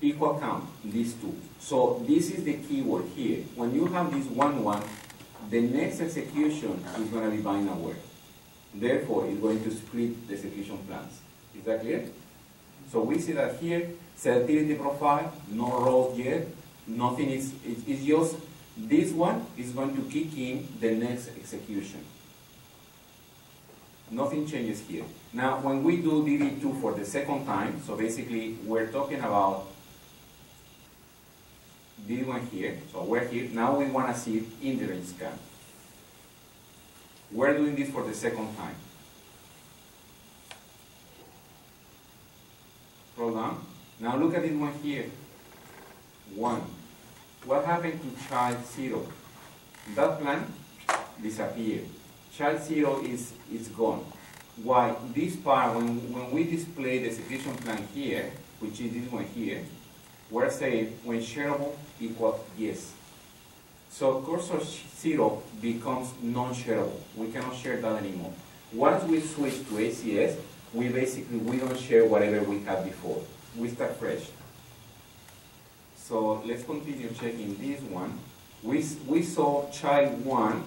S7: Equal
S2: count, these two. So this is the keyword here. When you have this one one, the next execution is going to be bind aware. Therefore, it's going to split the execution plans. Is that clear? So we see that here, selectivity profile, no rows yet, nothing is, it- it's just, this one is going to kick in the next execution. Nothing changes here. Now, when we do BB2 for the second time, so basically, we're talking about this one here, so we're here, now we want to see index range scan. We're doing this for the second time. Down. Now look at this one here. One. What happened to child zero? That plan disappeared. Child zero is, is gone. Why? This part, when, when we display the execution plan here, which is this one here, we're saying when shareable equals yes. So cursor zero becomes non-shareable. We cannot share that anymore. Once we switch to ACS, we basically, we don't share whatever we had before. We start fresh. So let's continue checking this one. We, we saw child one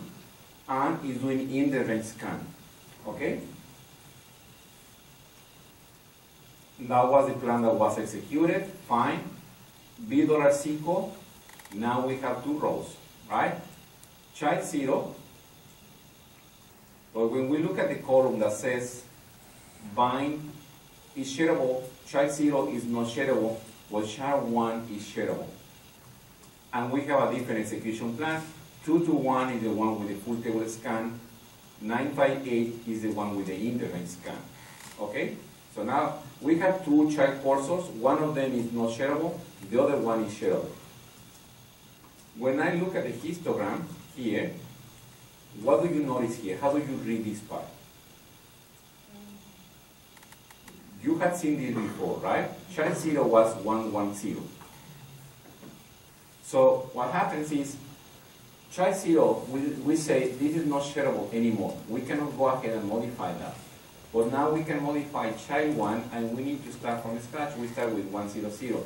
S2: and is doing index range scan, okay? That was the plan that was executed, fine. B dollar now we have two rows, right? Child zero, but when we look at the column that says bind is shareable, child zero is not shareable, but child one is shareable. And we have a different execution plan. Two to one is the one with the full table scan. Nine by eight is the one with the index range scan. Okay? So now we have two child cursors. One of them is not shareable, the other one is shareable. When I look at the histogram here, what do you notice here? How do you read this part? You had seen this before, right? Child zero was one one zero. So what happens is, child zero, we, we say this is not shareable anymore. We cannot go ahead and modify that. But now we can modify child one, and we need to start from scratch. We start with one zero zero.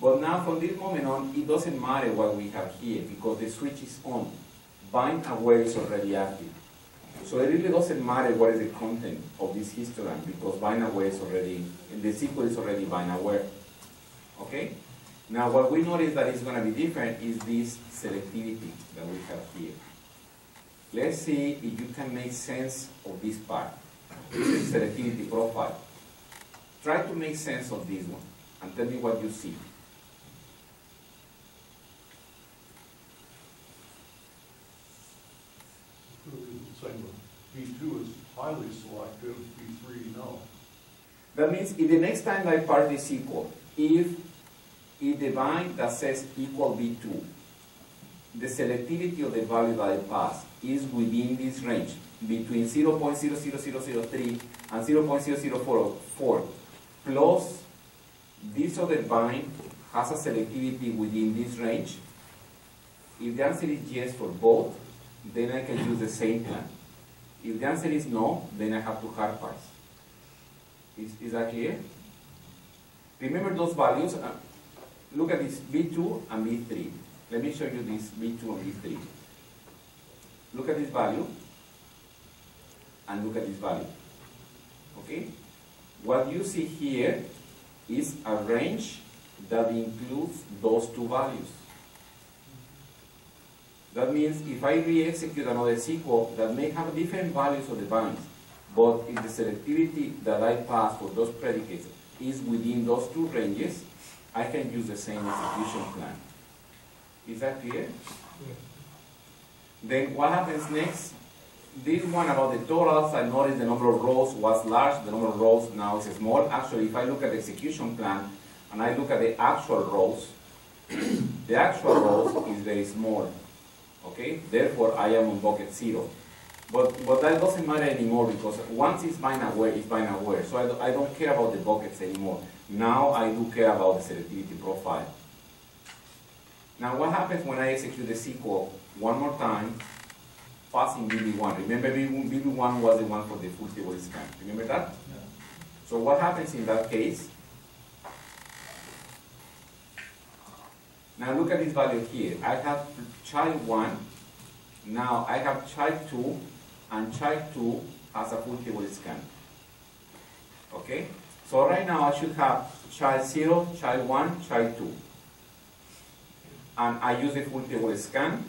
S2: But now from this moment on, it doesn't matter what we have here, because the switch is on. Bind aware is already active. So it really doesn't matter what is the content of this histogram, because bind aware is already, the SQL is already bind aware. Okay? Now, what we notice that is gonna be different is this selectivity that we have here. Let's see if you can make sense of this part. This is selectivity profile. Try to make sense of this one, and tell me what you see.
S5: P2 is highly selective, P3 no.
S2: That means if the next time I part is equal, if the bind that says equal B2, the selectivity of the value that I pass is within this range, between 0.00003 and 0.0044, plus this other bind has a selectivity within this range. If the answer is yes for both, then I can use the same plan. If the answer is no, then I have to hard parse. Is, is that clear? Remember those values? Uh, look at this B2 and B3. Let me show you this B2 and B3. Look at this value and look at this value. Okay? What you see here is a range that includes those two values. That means if I re-execute another SQL that may have different values of the binds, but if the selectivity that I pass for those predicates is within those two ranges, I can use the same execution plan. Is that clear? Then what happens next? This one about the totals, I noticed the number of rows was large, the number of rows now is small. Actually, if I look at the execution plan and I look at the actual rows, the actual rows is very small. Okay? Therefore, I am on bucket zero. But, but that doesn't matter anymore because once it's bind aware, it's bind aware. So I, do, I don't care about the buckets anymore. Now I do care about the selectivity profile. Now what happens when I execute the SQL one more time, passing BB1? Remember BB1 was the one for the full table scan. Remember that?
S3: Yeah.
S2: So what happens in that case? Now look at this value here. I have child 1, now I have child 2, and child 2 has a full table scan. Okay? So right now I should have child 0, child 1, child 2. And I use the full table scan.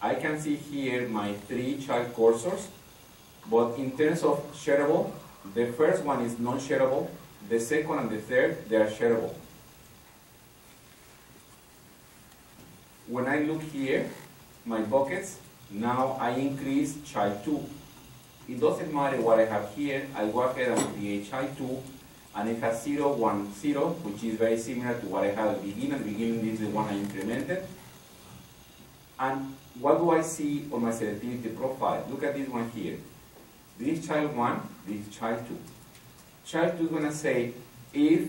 S2: I can see here my three child cursors, but in terms of shareable, the first one is non-shareable, the second and the third, they are shareable. When I look here, my buckets, now I increase child 2. It doesn't matter what I have here, I go ahead and create child 2, and it has 0, 1, 0, which is very similar to what I had at the beginning. At the beginning, is the one I implemented. And what do I see on my selectivity profile? Look at this one here. This child 1, this child 2. Child 2 is going to say, if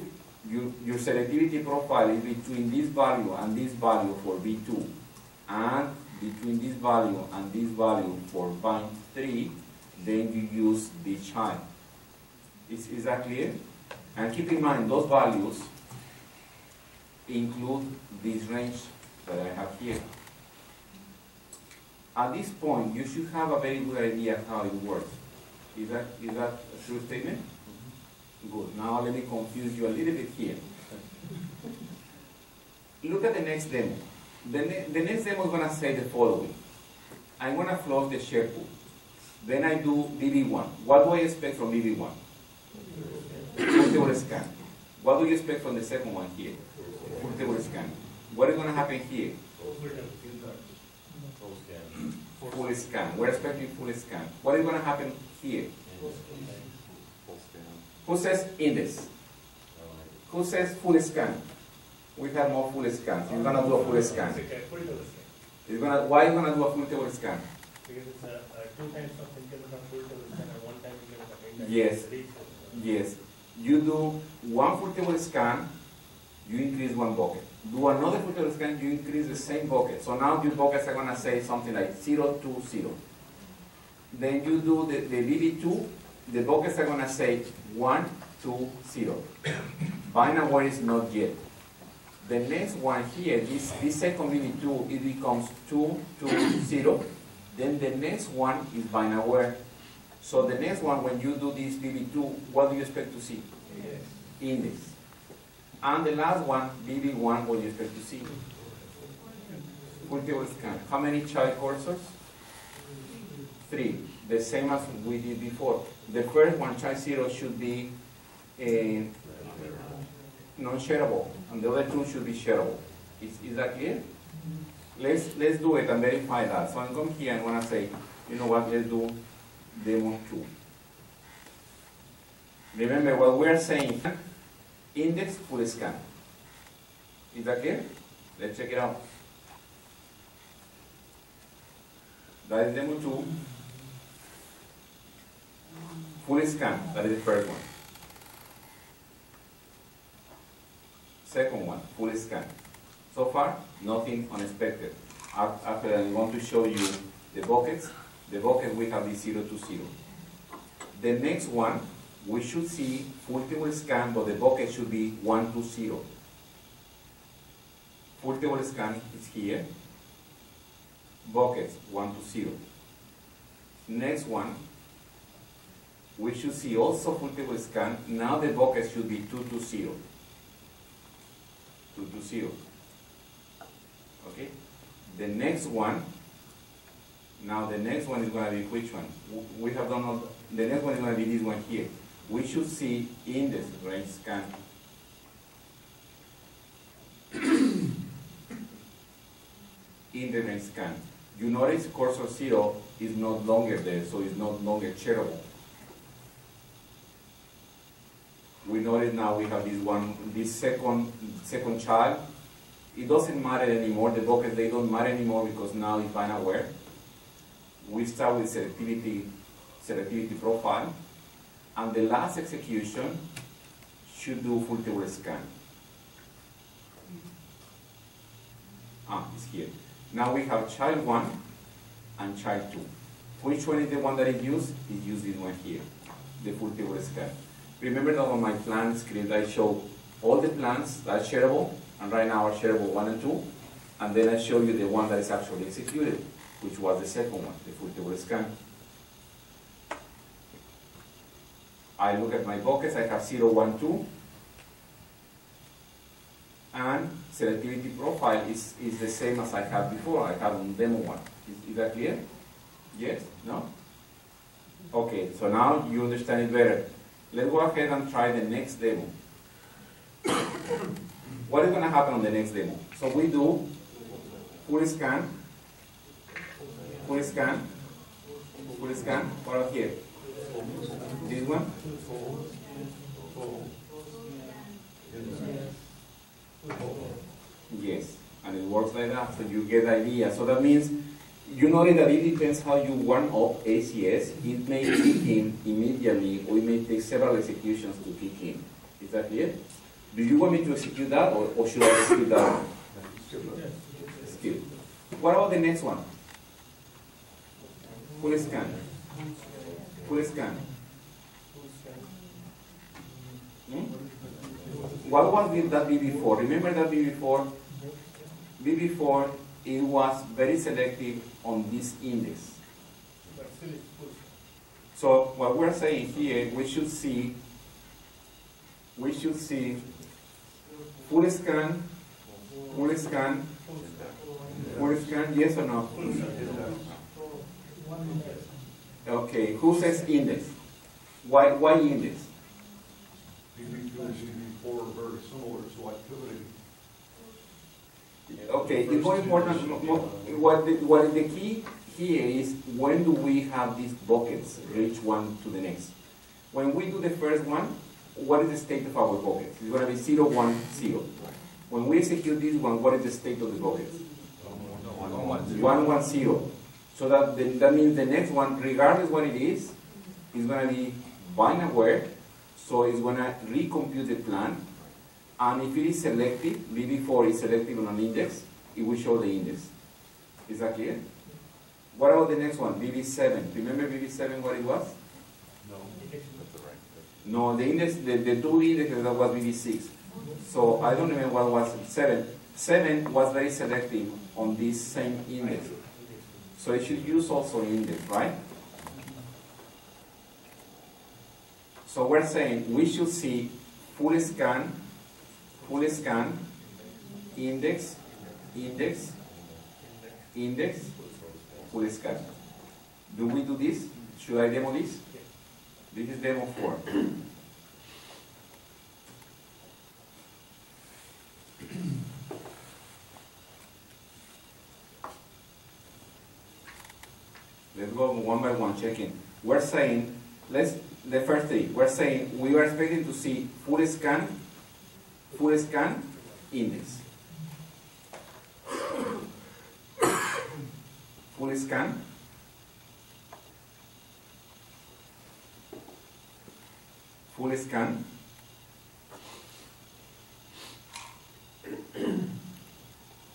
S2: you, your selectivity profile is between this value and this value for B2, and between this value and this value for bind 3, then you use the child. Is, is that clear? And keep in mind, those values include this range that I have here. At this point, you should have a very good idea how it works. Is that, is that a true statement? Good. Now let me confuse you a little bit here. Look at the next demo. The, ne the next demo is going to say the following. I'm going to flush the share pool. Then I do BB1. What do I expect from BB1? Full scan. What do you expect from the second one here? Full scan. What is going to happen here? Full scan. Full scan. We're expecting full scan. What is going to happen here? Who says index? Who says full scan? We have more full scans. You're gonna do a full scan.
S7: Okay, full table scan.
S2: It's gonna, why are you gonna do a full table scan?
S7: Because it's a, uh, two times of increment of full table scan and one time increment of index.
S2: Yes. Yes. You do one full table scan, you increase one bucket. Do another full table scan, you increase the same bucket. So now your buckets are gonna say something like zero, two, zero. Then you do the, the BB2, the buckets are gonna say one, two, zero. Bind aware is not yet. The next one here, this, this second BB2, it becomes two, two, zero. Then the next one is bind aware. So the next one, when you do this BB2, what do you expect to see? Yes. Index. And the last one, BB1, what do you expect to see? Full table scan. How many child cursors? Three, the same as we did before. The first one, child zero, should be uh, non-shareable, and the other two should be shareable. Is, is that clear? Let's, let's do it and verify that. So I'm going here, I'm gonna say, you know what, let's do demo two. Remember what we're saying, index full scan. Is that clear? Let's check it out. That is demo two. Full scan, that is the first one. Second one, full scan. So far, nothing unexpected. Af- After I'm going to show you the buckets, the bucket we have is zero to zero. The next one, we should see full scan, but the bucket should be one to zero. Full table scan is here. Buckets, one to zero. Next one, we should see also full table scan. Now the bucket should be two to zero. Two to zero. Okay? The next one, now the next one is gonna be which one? We have done, all- the next one is gonna be this one here. We should see index range scan. Index range scan. You notice cursor zero is not longer there, so it's not longer shareable. We notice now we have this one, this second, second child. It doesn't matter anymore, the buckets, they don't matter anymore because now it's bind aware. We start with selectivity, selectivity profile, and the last execution should do full table scan. Ah, it's here. Now we have child one and child two. Which one is the one that is used? Is used this one here, the full table scan. Remember that on my plan script I show all the plans that are shareable, and right now are shareable one and two, and then I show you the one that is actually executed, which was the second one, the full table scan. I look at my buckets, I have zero, one, two, and selectivity profile is, is the same as I had before, I had on demo one. Is, is that clear? Yes? No? Okay, so now you understand it better. Let's go ahead and try the next demo. what is gonna happen on the next demo? So we do full scan, full scan, full scan, what about here? This one? Yes, and it works like that, so you get the idea. So that means, you know that it depends how you warm up ACS. It may kick in immediately, or it may take several executions to kick in. Is that clear? Do you want me to execute that, or, or should I execute that? Skip. What about the next one? Full scan. Full scan. Hmm? What was that BB4? Remember that BB4? BB4, it was very selective on this index. So what we're saying here, we should see, we should see full scan, full scan, full scan, yes or no? Okay, who says index? Why, why index?
S5: Four very similar selectivity.
S2: Okay, it's more important, what the, what the key here is, when do we have these buckets reach one to the next? When we do the first one, what is the state of our buckets? It's gonna be zero, one, zero. When we execute this one, what is the state of the buckets? One, one, zero. So that, the- that means the next one, regardless what it is, is gonna be bind aware, so it's gonna recompute the plan, And if it is selective, BB4 is selective on an index, it will show the index. Is that clear? What about the next one, BB7? Remember BB7 what it was? No, the index, the, the two indexes that was BB6. So I don't remember what was seven. Seven was very selective on this same index. So it should use also index, right? So we're saying we should see full scan, full scan, index, index, index, full scan. Do we do this? Should I demo this? This is demo four. Let's go one by one, checking. We're saying, let's, the first thing, we're saying we are expecting to see full scan, full scan, index. Full scan. Full scan.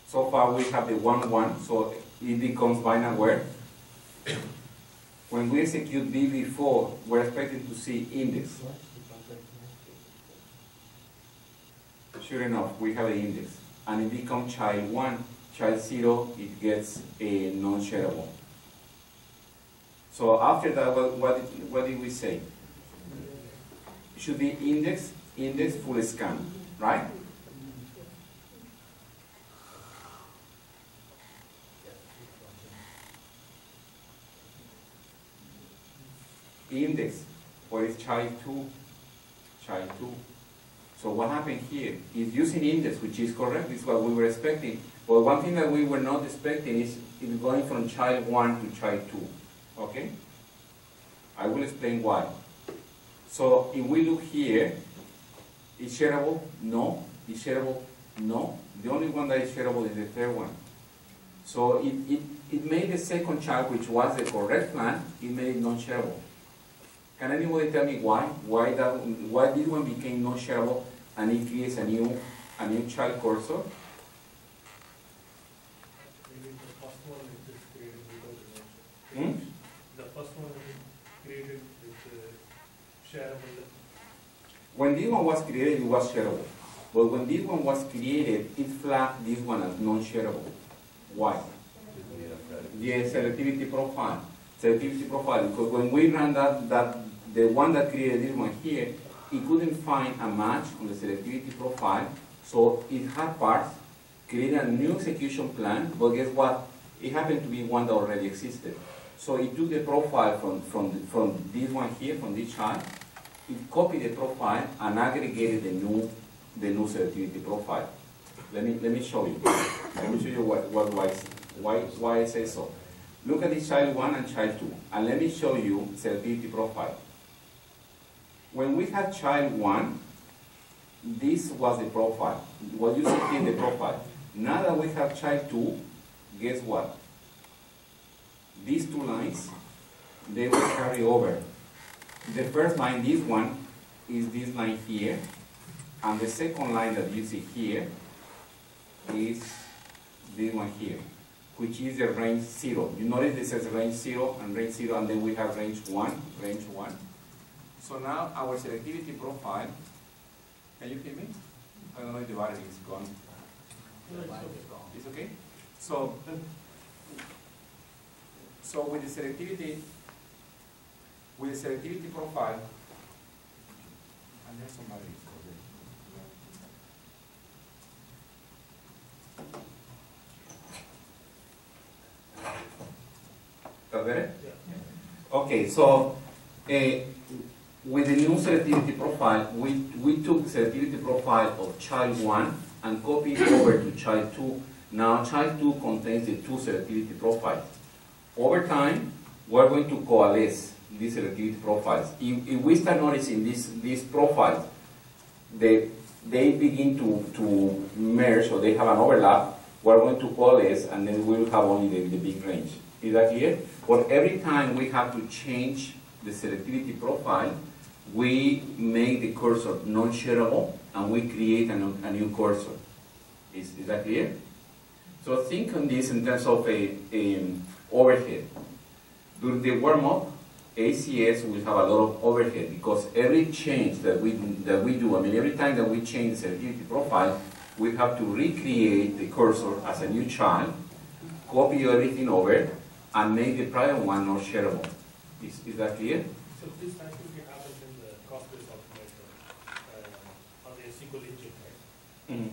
S2: So far we have the one one, so it becomes bind aware. When we execute BB4, we're expecting to see index. Sure enough, we have an index. And it becomes child 1, child 0, it gets a non-shareable. So after that, what, what, did, what did we say? It should be index, index, full scan, right? index, what is child 2, child 2. So what happened here is using index, which is correct, this is what we were expecting. But one thing that we were not expecting is it going from child 1 to child 2. Okay? I will explain why. So if we look here, is shareable? No. Is shareable? No. The only one that is shareable is the third one. So it, it, it made the second child, which was the correct plan, it made it non-shareable. Can anybody tell me why? Why that? Why this one became non shareable and it creates a new a new child cursor?
S7: Maybe the first one is just created without the
S2: Hmm?
S7: The first one created with uh, shareable.
S2: When this one was created, it was shareable. But when this one was created, it flagged this one as non-shareable. Why? The selectivity profile. Selectivity profile. Because when we ran that, that the one that created this one here, it couldn't find a match on the selectivity profile, so it hard parse, created a new execution plan, but guess what? It happened to be one that already existed. So it took the profile from, from, the- from this one here, from this child, it copied the profile and aggregated the new, the new selectivity profile. Let me, let me show you. Let me show you what, what, why, why, why I say so. Look at this child one and child two, and let me show you selectivity profile. When we had child one, this was the profile. What you see here in the profile. Now that we have child two, guess what? These two lines, they will carry over. The first line, this one, is this line here, and the second line that you see here is this one here, which is the range zero. You notice this says range zero and range zero, and then we have range one, range one. So now our selectivity profile, can you hear me? I don't know if the battery is gone. It's okay? So, so with the selectivity, with the selectivity profile, and there's some batteries there. That better? Okay, so, eh, with the new selectivity profile, we, we took the selectivity profile of child one and copied it over to child two. Now, child two contains the two selectivity profiles. Over time, we're going to coalesce these selectivity profiles. If, if we start noticing these, these profiles, they, they begin to, to merge or they have an overlap, we're going to coalesce and then we'll have only the, the big range. Is that clear? But every time we have to change the selectivity profile, we make the cursor non-shareable and we create a, a new cursor. Is, is that clear? So think on this in terms of a, a overhead. During the warm-up, ACS will have a lot of overhead because every change that we, that we do, I mean, every time that we change the selectivity profile, we have to recreate the cursor as a new child, copy everything over, and make the prior one not shareable. Is, is that clear?
S7: So this activity happens in the cost-based optimization, uh, on the SQL engine, right?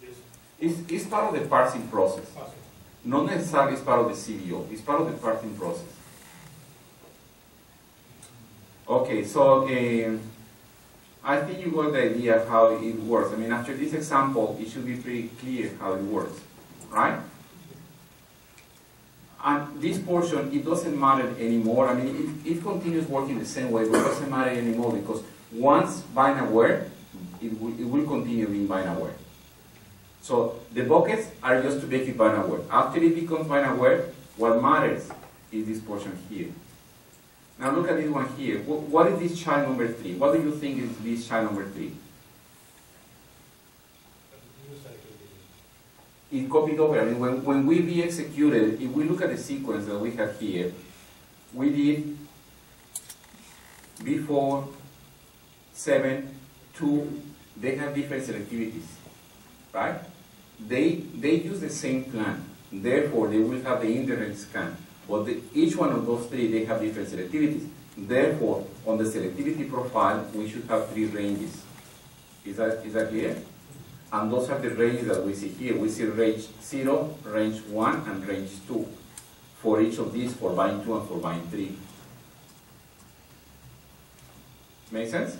S7: This
S2: It's, it's part of the parsing process.
S7: process.
S2: Not necessarily it's part of the CBO, it's part of the parsing process. Okay, so um, I think you got the idea of how it works. I mean, after this example, it should be pretty clear how it works, right? And this portion, it doesn't matter anymore. I mean, it, it continues working the same way, but it doesn't matter anymore because once bind aware, it will, it will continue being bind aware. So the buckets are just to make it bind aware. After it becomes bind aware, what matters is this portion here. Now look at this one here. Wh- What is this child number three? What do you think is this child number three? It copied over. I mean, when, when we be executed, if we look at the sequence that we have here, we did before seven, two, they have different selectivities, right? They, they use the same plan, therefore they will have the index scan. But the, each one of those three, they have different selectivities. Therefore, on the selectivity profile, we should have three ranges. Is that, is that clear? And those are the ranges that we see here. We see range zero, range one, and range two. For each of these, for bind two and for bind three. Make sense?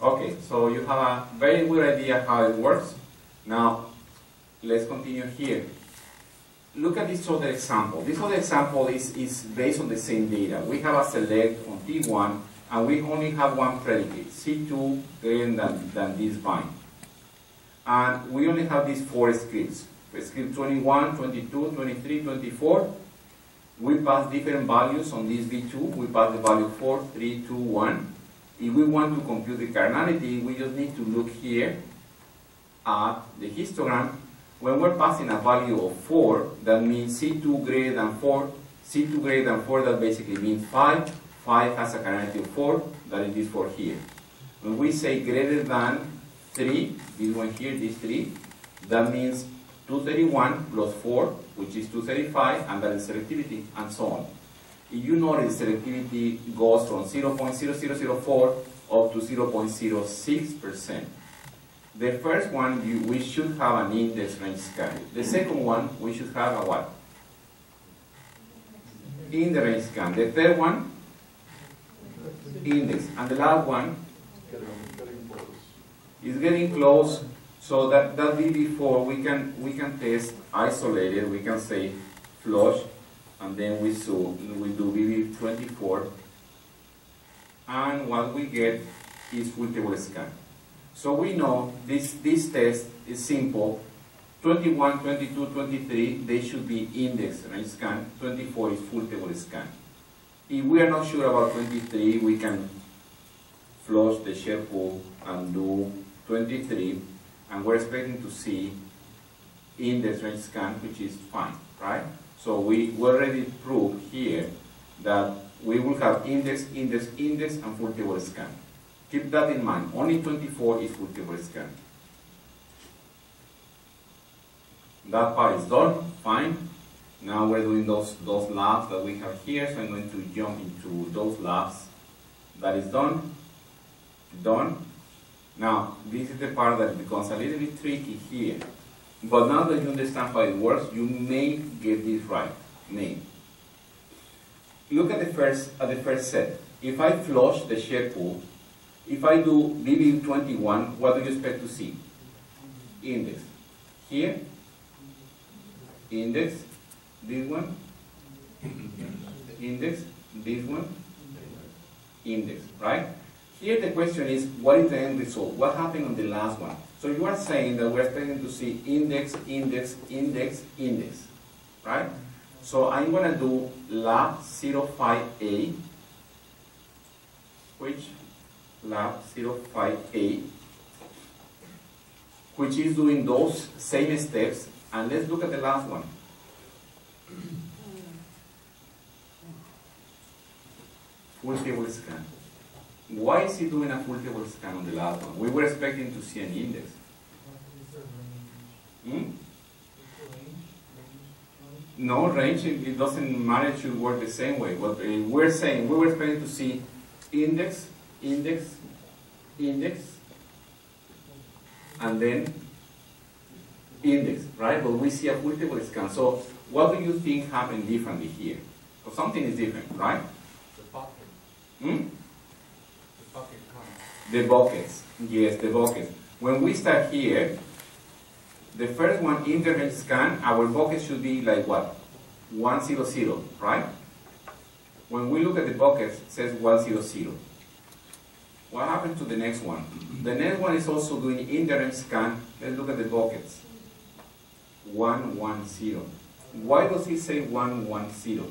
S2: Okay, so you have a very good idea how it works. Now, let's continue here. Look at this other example. This other example is, is based on the same data. We have a select on T1, and we only have one predicate, C2 greater than, than this bind. And we only have these four scripts. Script 21, 22, 23, 24. We pass different values on this V2. We pass the value 4, 3, 2, 1. If we want to compute the cardinality, we just need to look here at the histogram. When we're passing a value of 4, that means C2 greater than 4. C2 greater than 4, that basically means 5. 5 has a cardinality of 4, that is this 4 here. When we say greater than 3, this one here, this 3, that means 231 plus 4, which is 235, and that is selectivity, and so on. If you notice, selectivity goes from 0.0004 up to 0.06%. The first one, you, we should have an index range scan. The second one, we should have a what? In the range scan. The third one, index. And the last one is getting close, so that, that be before we can, we can test isolated, we can say flush, and then we so we do BB twenty-four, and what we get is full table scan. So we know this, this test is simple, 21, 22, 23, they should be index range scan, 24 is full table scan. If we are not sure about 23, we can flush the share pool and do 23, and we're expecting to see index range scan, which is fine, right? So we we already proved here that we will have index, index, index, and full table scan. Keep that in mind. Only 24 is full table scan. That part is done, fine. Now we're doing those, those labs that we have here, so I'm going to jump into those labs. That is done, done. Now, this is the part that becomes a little bit tricky here. But now that you understand how it works, you may get this right, may. Look at the first, at the first set. If I flush the share pool, if I do BB21, what do you expect to see? Index. Here, index, this one, index, this one, index, right? Here the question is, what is the end result? What happened on the last one? So you are saying that we're expecting to see index, index, index, index, right? So I'm gonna do lab 05A, which lab 05B, which is doing those same steps. And let's look at the last one. Full table scan. Why is he doing a full table scan on the last one? We were expecting to see an index. Hmm? No, range, it doesn't it should work the same way. What uh, we're saying, we were expecting to see index, index, index, and then index, right? But we see a multiple scan. So what do you think happened differently here? So something is different, right?
S6: The bucket,
S2: Hmm?
S6: the bucket.
S2: The buckets, yes, the buckets. When we start here, the first one, index scan, our bucket should be like what? One zero zero, right? When we look at the buckets, it says one zero zero. What happened to the next one? The next one is also doing index scan. Let's look at the buckets. One one zero. Why does it say one one zero?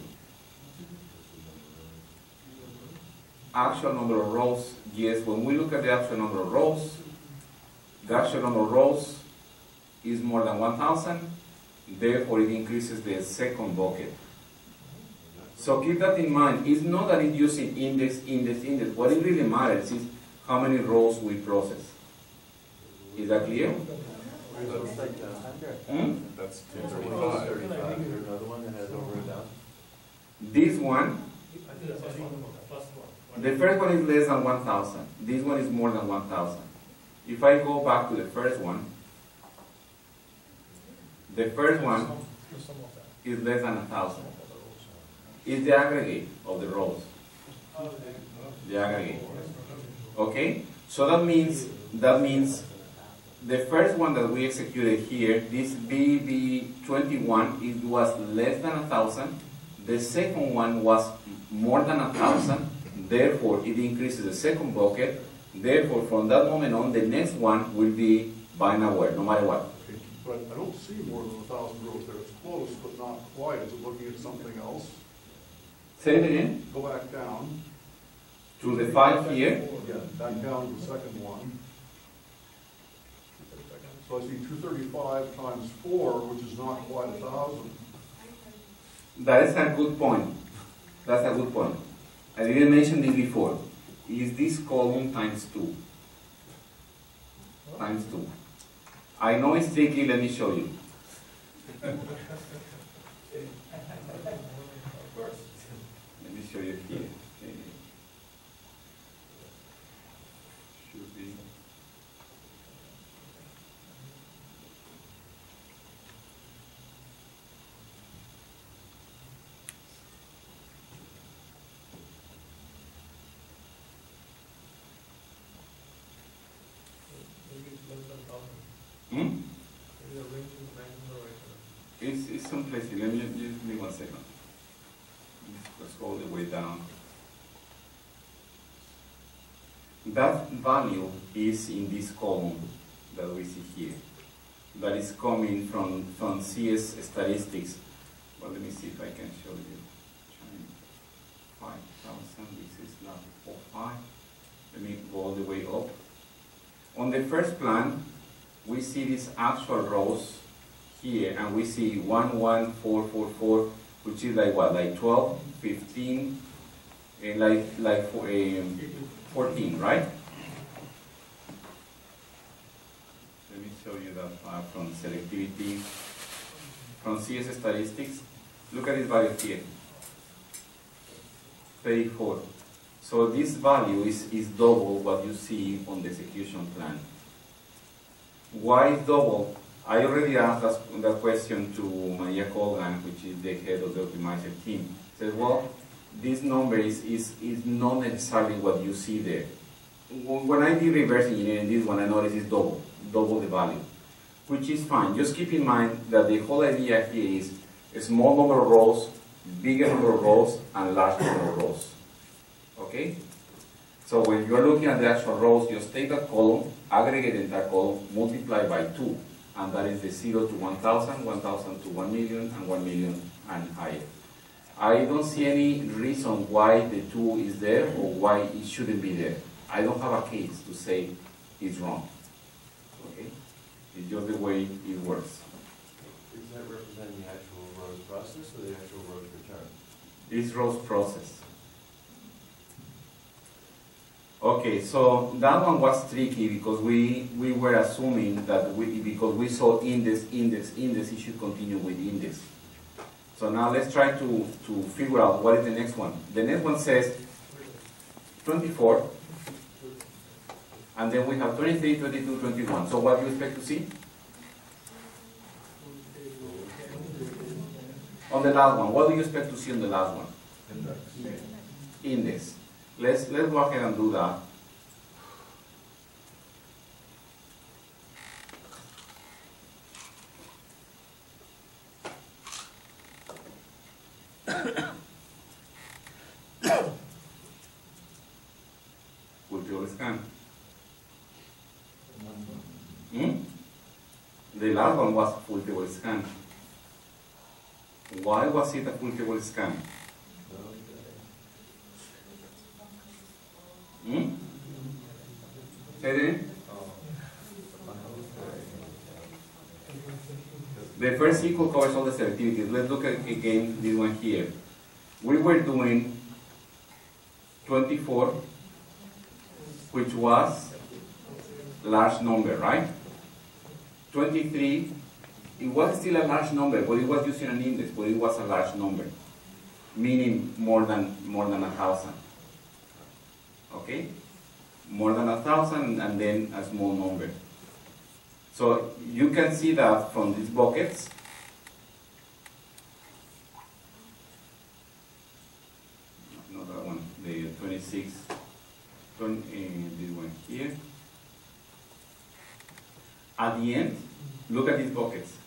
S2: Actual number of rows, yes, when we look at the actual number of rows, the actual number of rows is more than 1,000, therefore it increases the second bucket. So keep that in mind. It's not that it's using index, index, index. What it really matters is how many rows we process. Is that clear? Hmm?
S8: That's two thirty-five. Is there another one that has over a thousand?
S2: This one,
S7: I think the first one, the first one.
S2: the first one is less than 1,000. This one is more than 1,000. If I go back to the first one, the first one is less than 1,000. It's the aggregate of the rows. The aggregate. Okay? So that means, that means the first one that we executed here, this BB21, it was less than a thousand. The second one was more than a thousand. Therefore, it increases the second bucket. Therefore, from that moment on, the next one will be bind aware, no matter what.
S5: But I don't see more than a thousand rows there. It's close, but not quite. Is it looking at something else?
S2: Say it again.
S5: Go back down.
S2: To the five here.
S5: Yeah, back down to the second one. So I see two thirty-five times four, which is not quite a thousand.
S2: That is a good point. That's a good point. I didn't mention this before. Is this column times two? Times two. I know it's tricky, let me show you. Let me show you here. Should be.
S7: It's less than thousand,
S2: Hmm?
S7: maybe the range is maximum right now.
S2: It's, it's someplace here. Let me, just give me one second. All the way down. That value is in this column that we see here. That is coming from, from CS statistics. But let me see if I can show you. Five thousand, this is not four five. Let me go all the way up. On the first plan, we see these actual rows here, and we see one, one, four, four, four, which is like what, like 12, 15, and like, like for, um, 14, right? Let me show you that file from selectivity, from CS statistics. Look at this value here. 34. So this value is, is double what you see on the execution plan. Why double? I already asked that, that question to Maria Colgan, which is the head of the optimizer team. Said, well, this number is, is, is not necessarily what you see there. When I did reverse engineering this one, I noticed it's double, double the value, which is fine. Just keep in mind that the whole idea here is a small number of rows, bigger number of rows, and large number of rows. Okay? So when you're looking at the actual rows, just take that column, aggregate the entire column, multiply by 2, and that is the 0 to 1,000, 1,000 to 1 million, and 1 million and higher. I don't see any reason why the two is there or why it shouldn't be there. I don't have a case to say it's wrong. Okay? It's just the way it works.
S8: Is that representing the actual rows process or the actual rows return?
S2: This roast process. Okay, so that one was tricky because we, we were assuming that we, because we saw index, index, index, it should continue with index. So now let's try to, to figure out what is the next one. The next one says 24, and then we have 23, 22, 21. So what do you expect to see? On the last one, what do you expect to see on the last one? Index. Let's, let's go ahead and do that. Culture scan. Hmm? The last one was full table scan. Why was it a full table scan? Hmm? Say it again? The first equal covers all the selectivities. Let's look at again this one here. We were doing 24, which was large number, right? 23, it was still a large number, but it was using an index, but it was a large number, meaning more than more than a thousand. Okay? More than a thousand and then a small number. So you can see that from these buckets. Not that one, the 26, 20, uh, this one here. At the end, look at these buckets.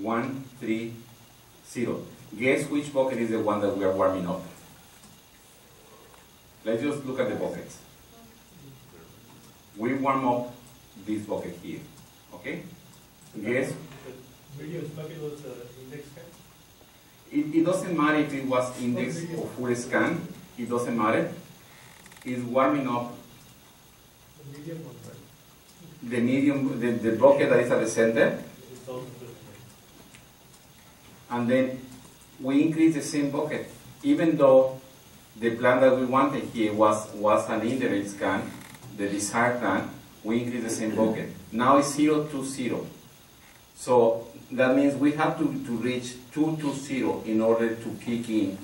S2: One, three, zero. Guess which bucket is the one that we are warming up? Let's just look at the buckets. We warm up this bucket here, okay? Guess,
S7: bucket was index scan.
S2: it doesn't matter if it was index or full scan, it doesn't matter. It's warming up
S3: The medium
S2: the medium, the, the bucket that is at the center, and then we increase the same bucket, even though the plan that we wanted here was, was an index scan, the desired plan, we increase the same bucket. Now it's zero to zero. So that means we have to, to reach two to zero in order to kick in.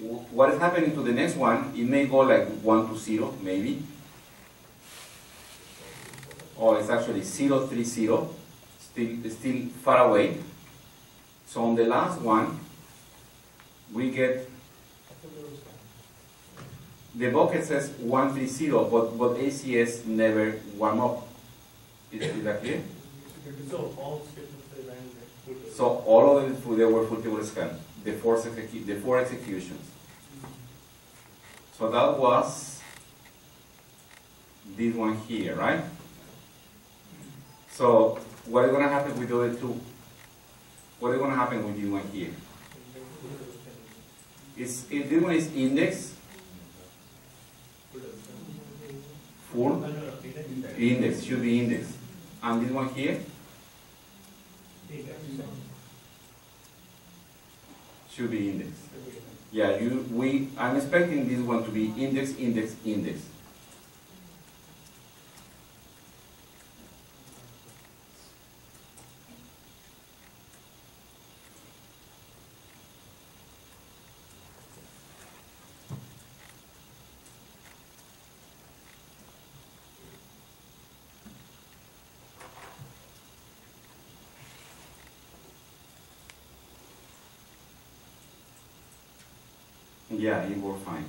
S2: Wh- What is happening to the next one, it may go like one to zero, maybe. Or it's actually zero, three, zero, still, still far away. So on the last one, we get, the bucket says 130, but, but ACS never warm up. Is, is that clear?
S7: So all statements they ran like full.
S2: So all of them, they were full table scan, the four, the four executions. So that was this one here, right? So what is gonna happen with the other two? What is gonna happen with this one here? If this one is index, full, index, should be index. And this one here should be index. Yeah, you, we, I'm expecting this one to be index, index, index. Yeah, it worked fine.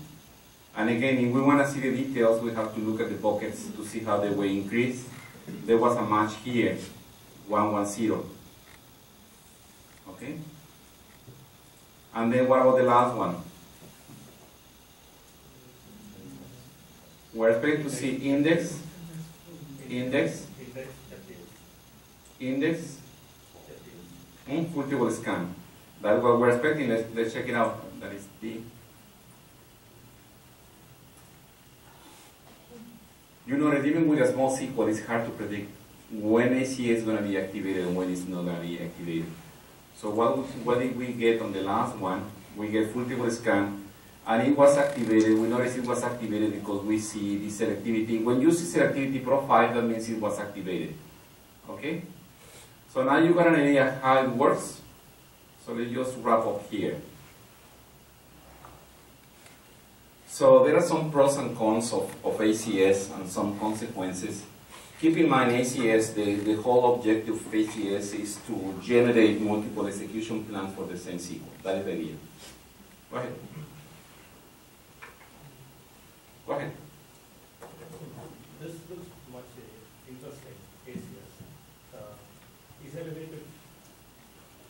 S2: And again, if we want to see the details, we have to look at the buckets to see how they were increased. There was a match here, 110. Okay? And then what about the last one? We're expecting to see index, index,
S7: Index,
S2: and full table scan. That's what we're expecting. Let's, let's check it out. That is D. You know that even with a small SQL, it's hard to predict when ACS is going to be activated and when it's not going to be activated. So what, what did we get on the last one? We get full table scan, and it was activated. We noticed it was activated because we see the selectivity. When you see selectivity profile, that means it was activated. Okay? So now you got an idea how it works. So let's just wrap up here. So there are some pros and cons of, of ACS and some consequences. Keep in mind ACS, the, the whole objective of ACS is to generate multiple execution plans for the same SQL. That is the idea. Go ahead. Go ahead.
S7: This looks much interesting, ACS. Uh, Is there a way to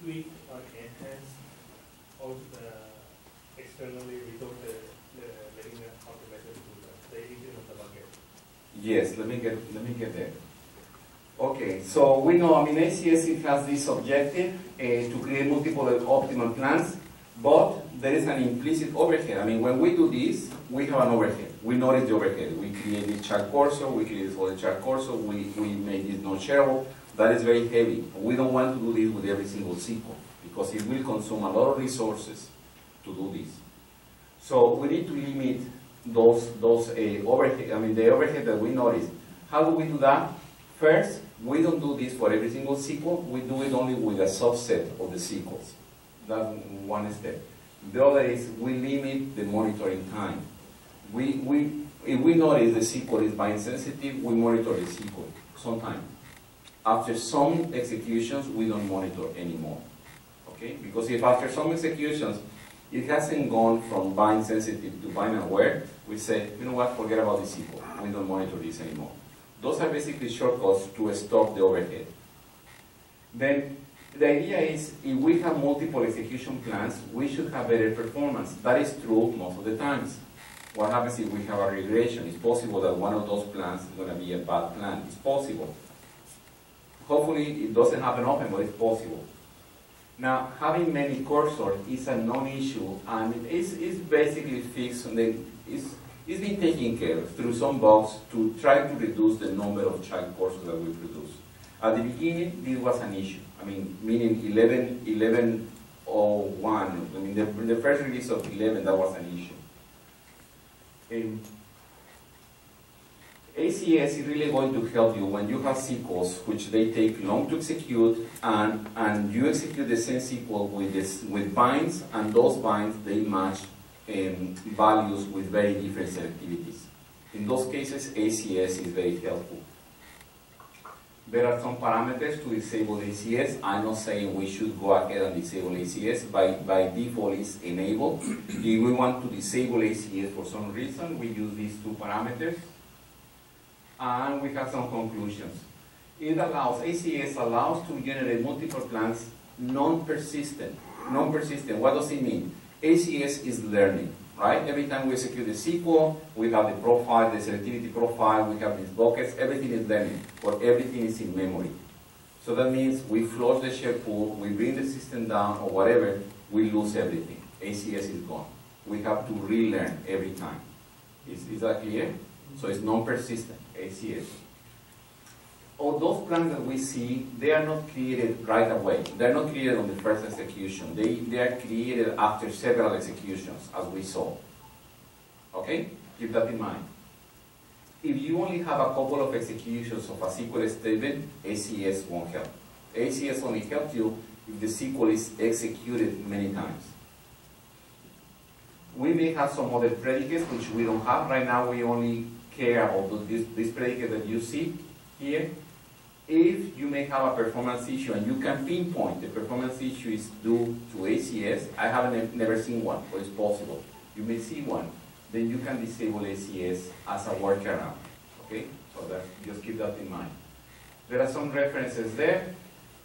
S7: tweak or enhance out the externally without the, the letting the automation do that, the editing of the bucket?
S2: Yes, let me get let me get there. Okay, so we know, I mean, ACS it has this objective uh, to create multiple optimal plans, but there is an implicit overhead. I mean, when we do this, we have an overhead. We notice the overhead. We create this child cursor, we create this other child cursor, we, we make this non-shareable. That is very heavy. We don't want to do this with every single SQL because it will consume a lot of resources to do this. So we need to limit those, those uh, overhead, I mean, the overhead that we notice. How do we do that? First, we don't do this for every single SQL. We do it only with a subset of the SQLs. That's one step. The other is we limit the monitoring time. We, we, if we notice the SQL is bind sensitive, we monitor the SQL sometime. After some executions, we don't monitor anymore. Okay? Because if after some executions, it hasn't gone from bind sensitive to bind aware, we say, you know what, forget about this SQL. We don't monitor this anymore. Those are basically shortcuts to stop the overhead. Then the idea is if we have multiple execution plans, we should have better performance. That is true most of the times. What happens if we have a regression? It's possible that one of those plans is going to be a bad plan. It's possible. Hopefully it doesn't happen often, but it's possible. Now, having many cursors is a non-issue, and it's, it's basically fixed, and it's, it's been taken care of through some bugs to try to reduce the number of child cursors that we produce. At the beginning, this was an issue. I mean, meaning 11, 1101, I mean, the, the first release of 11, that was an issue. ACS is really going to help you when you have SQLs, which they take long to execute, and, and you execute the same SQL with, this, with binds, and those binds, they match um, values with very different selectivities. In those cases, ACS is very helpful. There are some parameters to disable ACS. I'm not saying we should go ahead and disable ACS. By, by default, it's enabled. if we want to disable ACS for some reason, we use these two parameters and we have some conclusions. It allows, ACS allows to generate multiple plans non-persistent. Non-persistent, what does it mean? ACS is learning, right? Every time we execute the SQL, we have the profile, the selectivity profile, we have these buckets, everything is learning, but everything is in memory. So that means we flush the share pool, we bring the system down or whatever, we lose everything. ACS is gone. We have to relearn every time. Is, is that clear? So it's non-persistent, ACS. All those plans that we see, they are not created right away. They're not created on the first execution. They, they are created after several executions, as we saw. Okay? Keep that in mind. If you only have a couple of executions of a SQL statement, ACS won't help. ACS only helps you if the SQL is executed many times. We may have some other predicates which we don't have. Right now we only care about this, this predicate that you see here. If you may have a performance issue and you can pinpoint the performance issue is due to ACS, I haven't never seen one, but it's possible. You may see one, then you can disable ACS as a workaround. Okay, so that, just keep that in mind. There are some references there.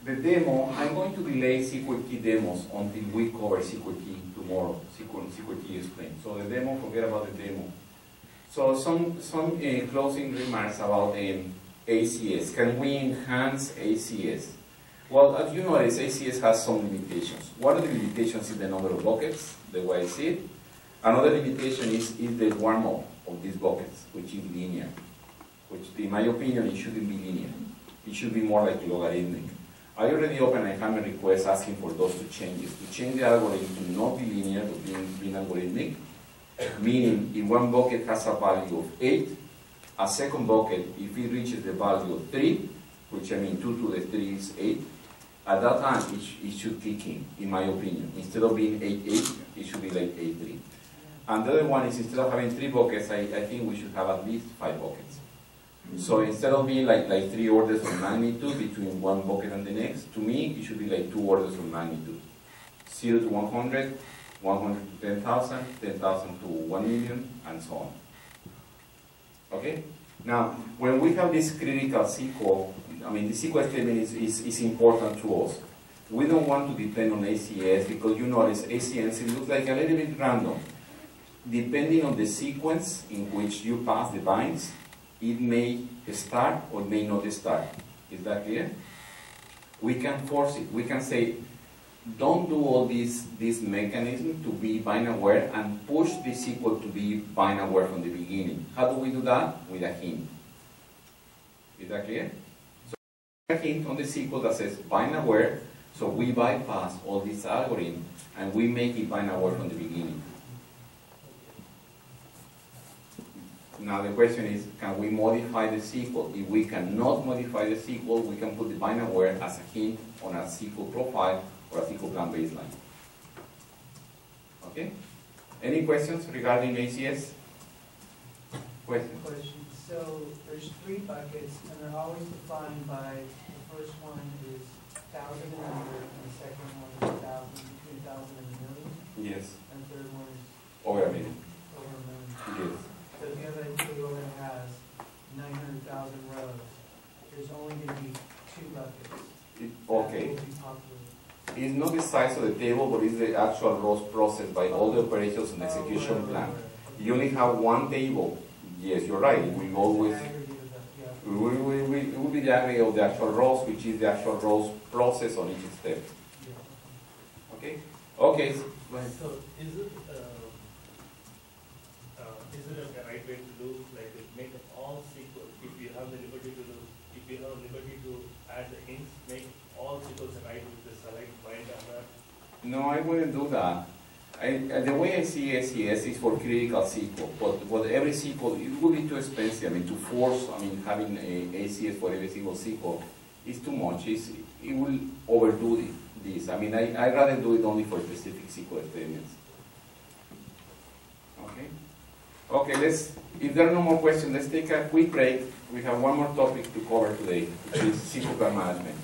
S2: The demo, I'm going to delay SQLT demos until we cover SQLT tomorrow, SQL, SQLTXPLAIN. So the demo, forget about the demo. So some, some uh, closing remarks about um, ACS. Can we enhance ACS? Well, as you notice, ACS has some limitations. One of the limitations is the number of buckets, the way I see it. Another limitation is, is the warm-up of these buckets, which is linear. Which, in my opinion, it shouldn't be linear. It should be more like logarithmic. I already opened a Hammer request asking for those two changes. To change the algorithm to not be linear, but being, being algorithmic, meaning if one bucket has a value of 8, a second bucket, if it reaches the value of 3, which I mean 2 to the 3 is 8, at that time it, sh- it should kick in, in my opinion. Instead of being 8, 8, it should be like 8, 3. And the other one is instead of having 3 buckets, I, I think we should have at least 5 buckets. So instead of being like, like 3 orders of magnitude between one bucket and the next, to me, it should be like 2 orders of magnitude. 0 to 100, 100 to 10,000, 10,000 to 1 million, and so on. Okay? Now, when we have this critical SQL, I mean, the SQL statement is, is, is important to us. We don't want to depend on ACS because you notice ACS, it looks like a little bit random. Depending on the sequence in which you pass the binds, it may start or may not start. Is that clear? We can force it. We can say, don't do all these, this mechanism to be bind aware and push the SQL to be bind aware from the beginning. How do we do that? With a hint. Is that clear? So a hint on the SQL that says bind aware, so we bypass all this algorithm and we make it bind aware from the beginning. Now the question is, can we modify the SQL? If we cannot modify the SQL, we can put the bind aware as a hint on a SQL profile or a SQL plan baseline. Okay? Any questions regarding ACS? Questions?
S9: Question, so there's three buckets, and they're always defined by, the first one is thousand and under, and the second one is thousand, between thousand and a million,
S2: Yes.
S9: and the third one is
S2: Over a minute.
S9: over a million.
S2: Yes.
S9: So if you have a table that has nine hundred thousand rows, there's only gonna be two buckets.
S2: It- Okay. It's not the size of the table, but it's the actual rows processed by all the operations and execution plan. You only have one table. Yes, you're right. We will, we it will be the aggregate of the actual rows, which is the actual rows process on each step. Okay? Okay. so-
S7: is it, uh, uh, is it a right way to do, like, it make it all SQL? If you have the liberty to do, if you have liberty to add the hints, make all SQLs right with the select, bind, and that?
S2: No, I wouldn't do that. I, the way I see SES is for critical SQL, but, but every SQL, it would be too expensive. I mean, to force, I mean, having a ACS for every single SQL is too much. It's, it will overdo this. I mean, I, I'd rather do it only for specific SQL statements. Okay? Okay, let's, if there are no more questions, let's take a quick break. We have one more topic to cover today, which is SQL management.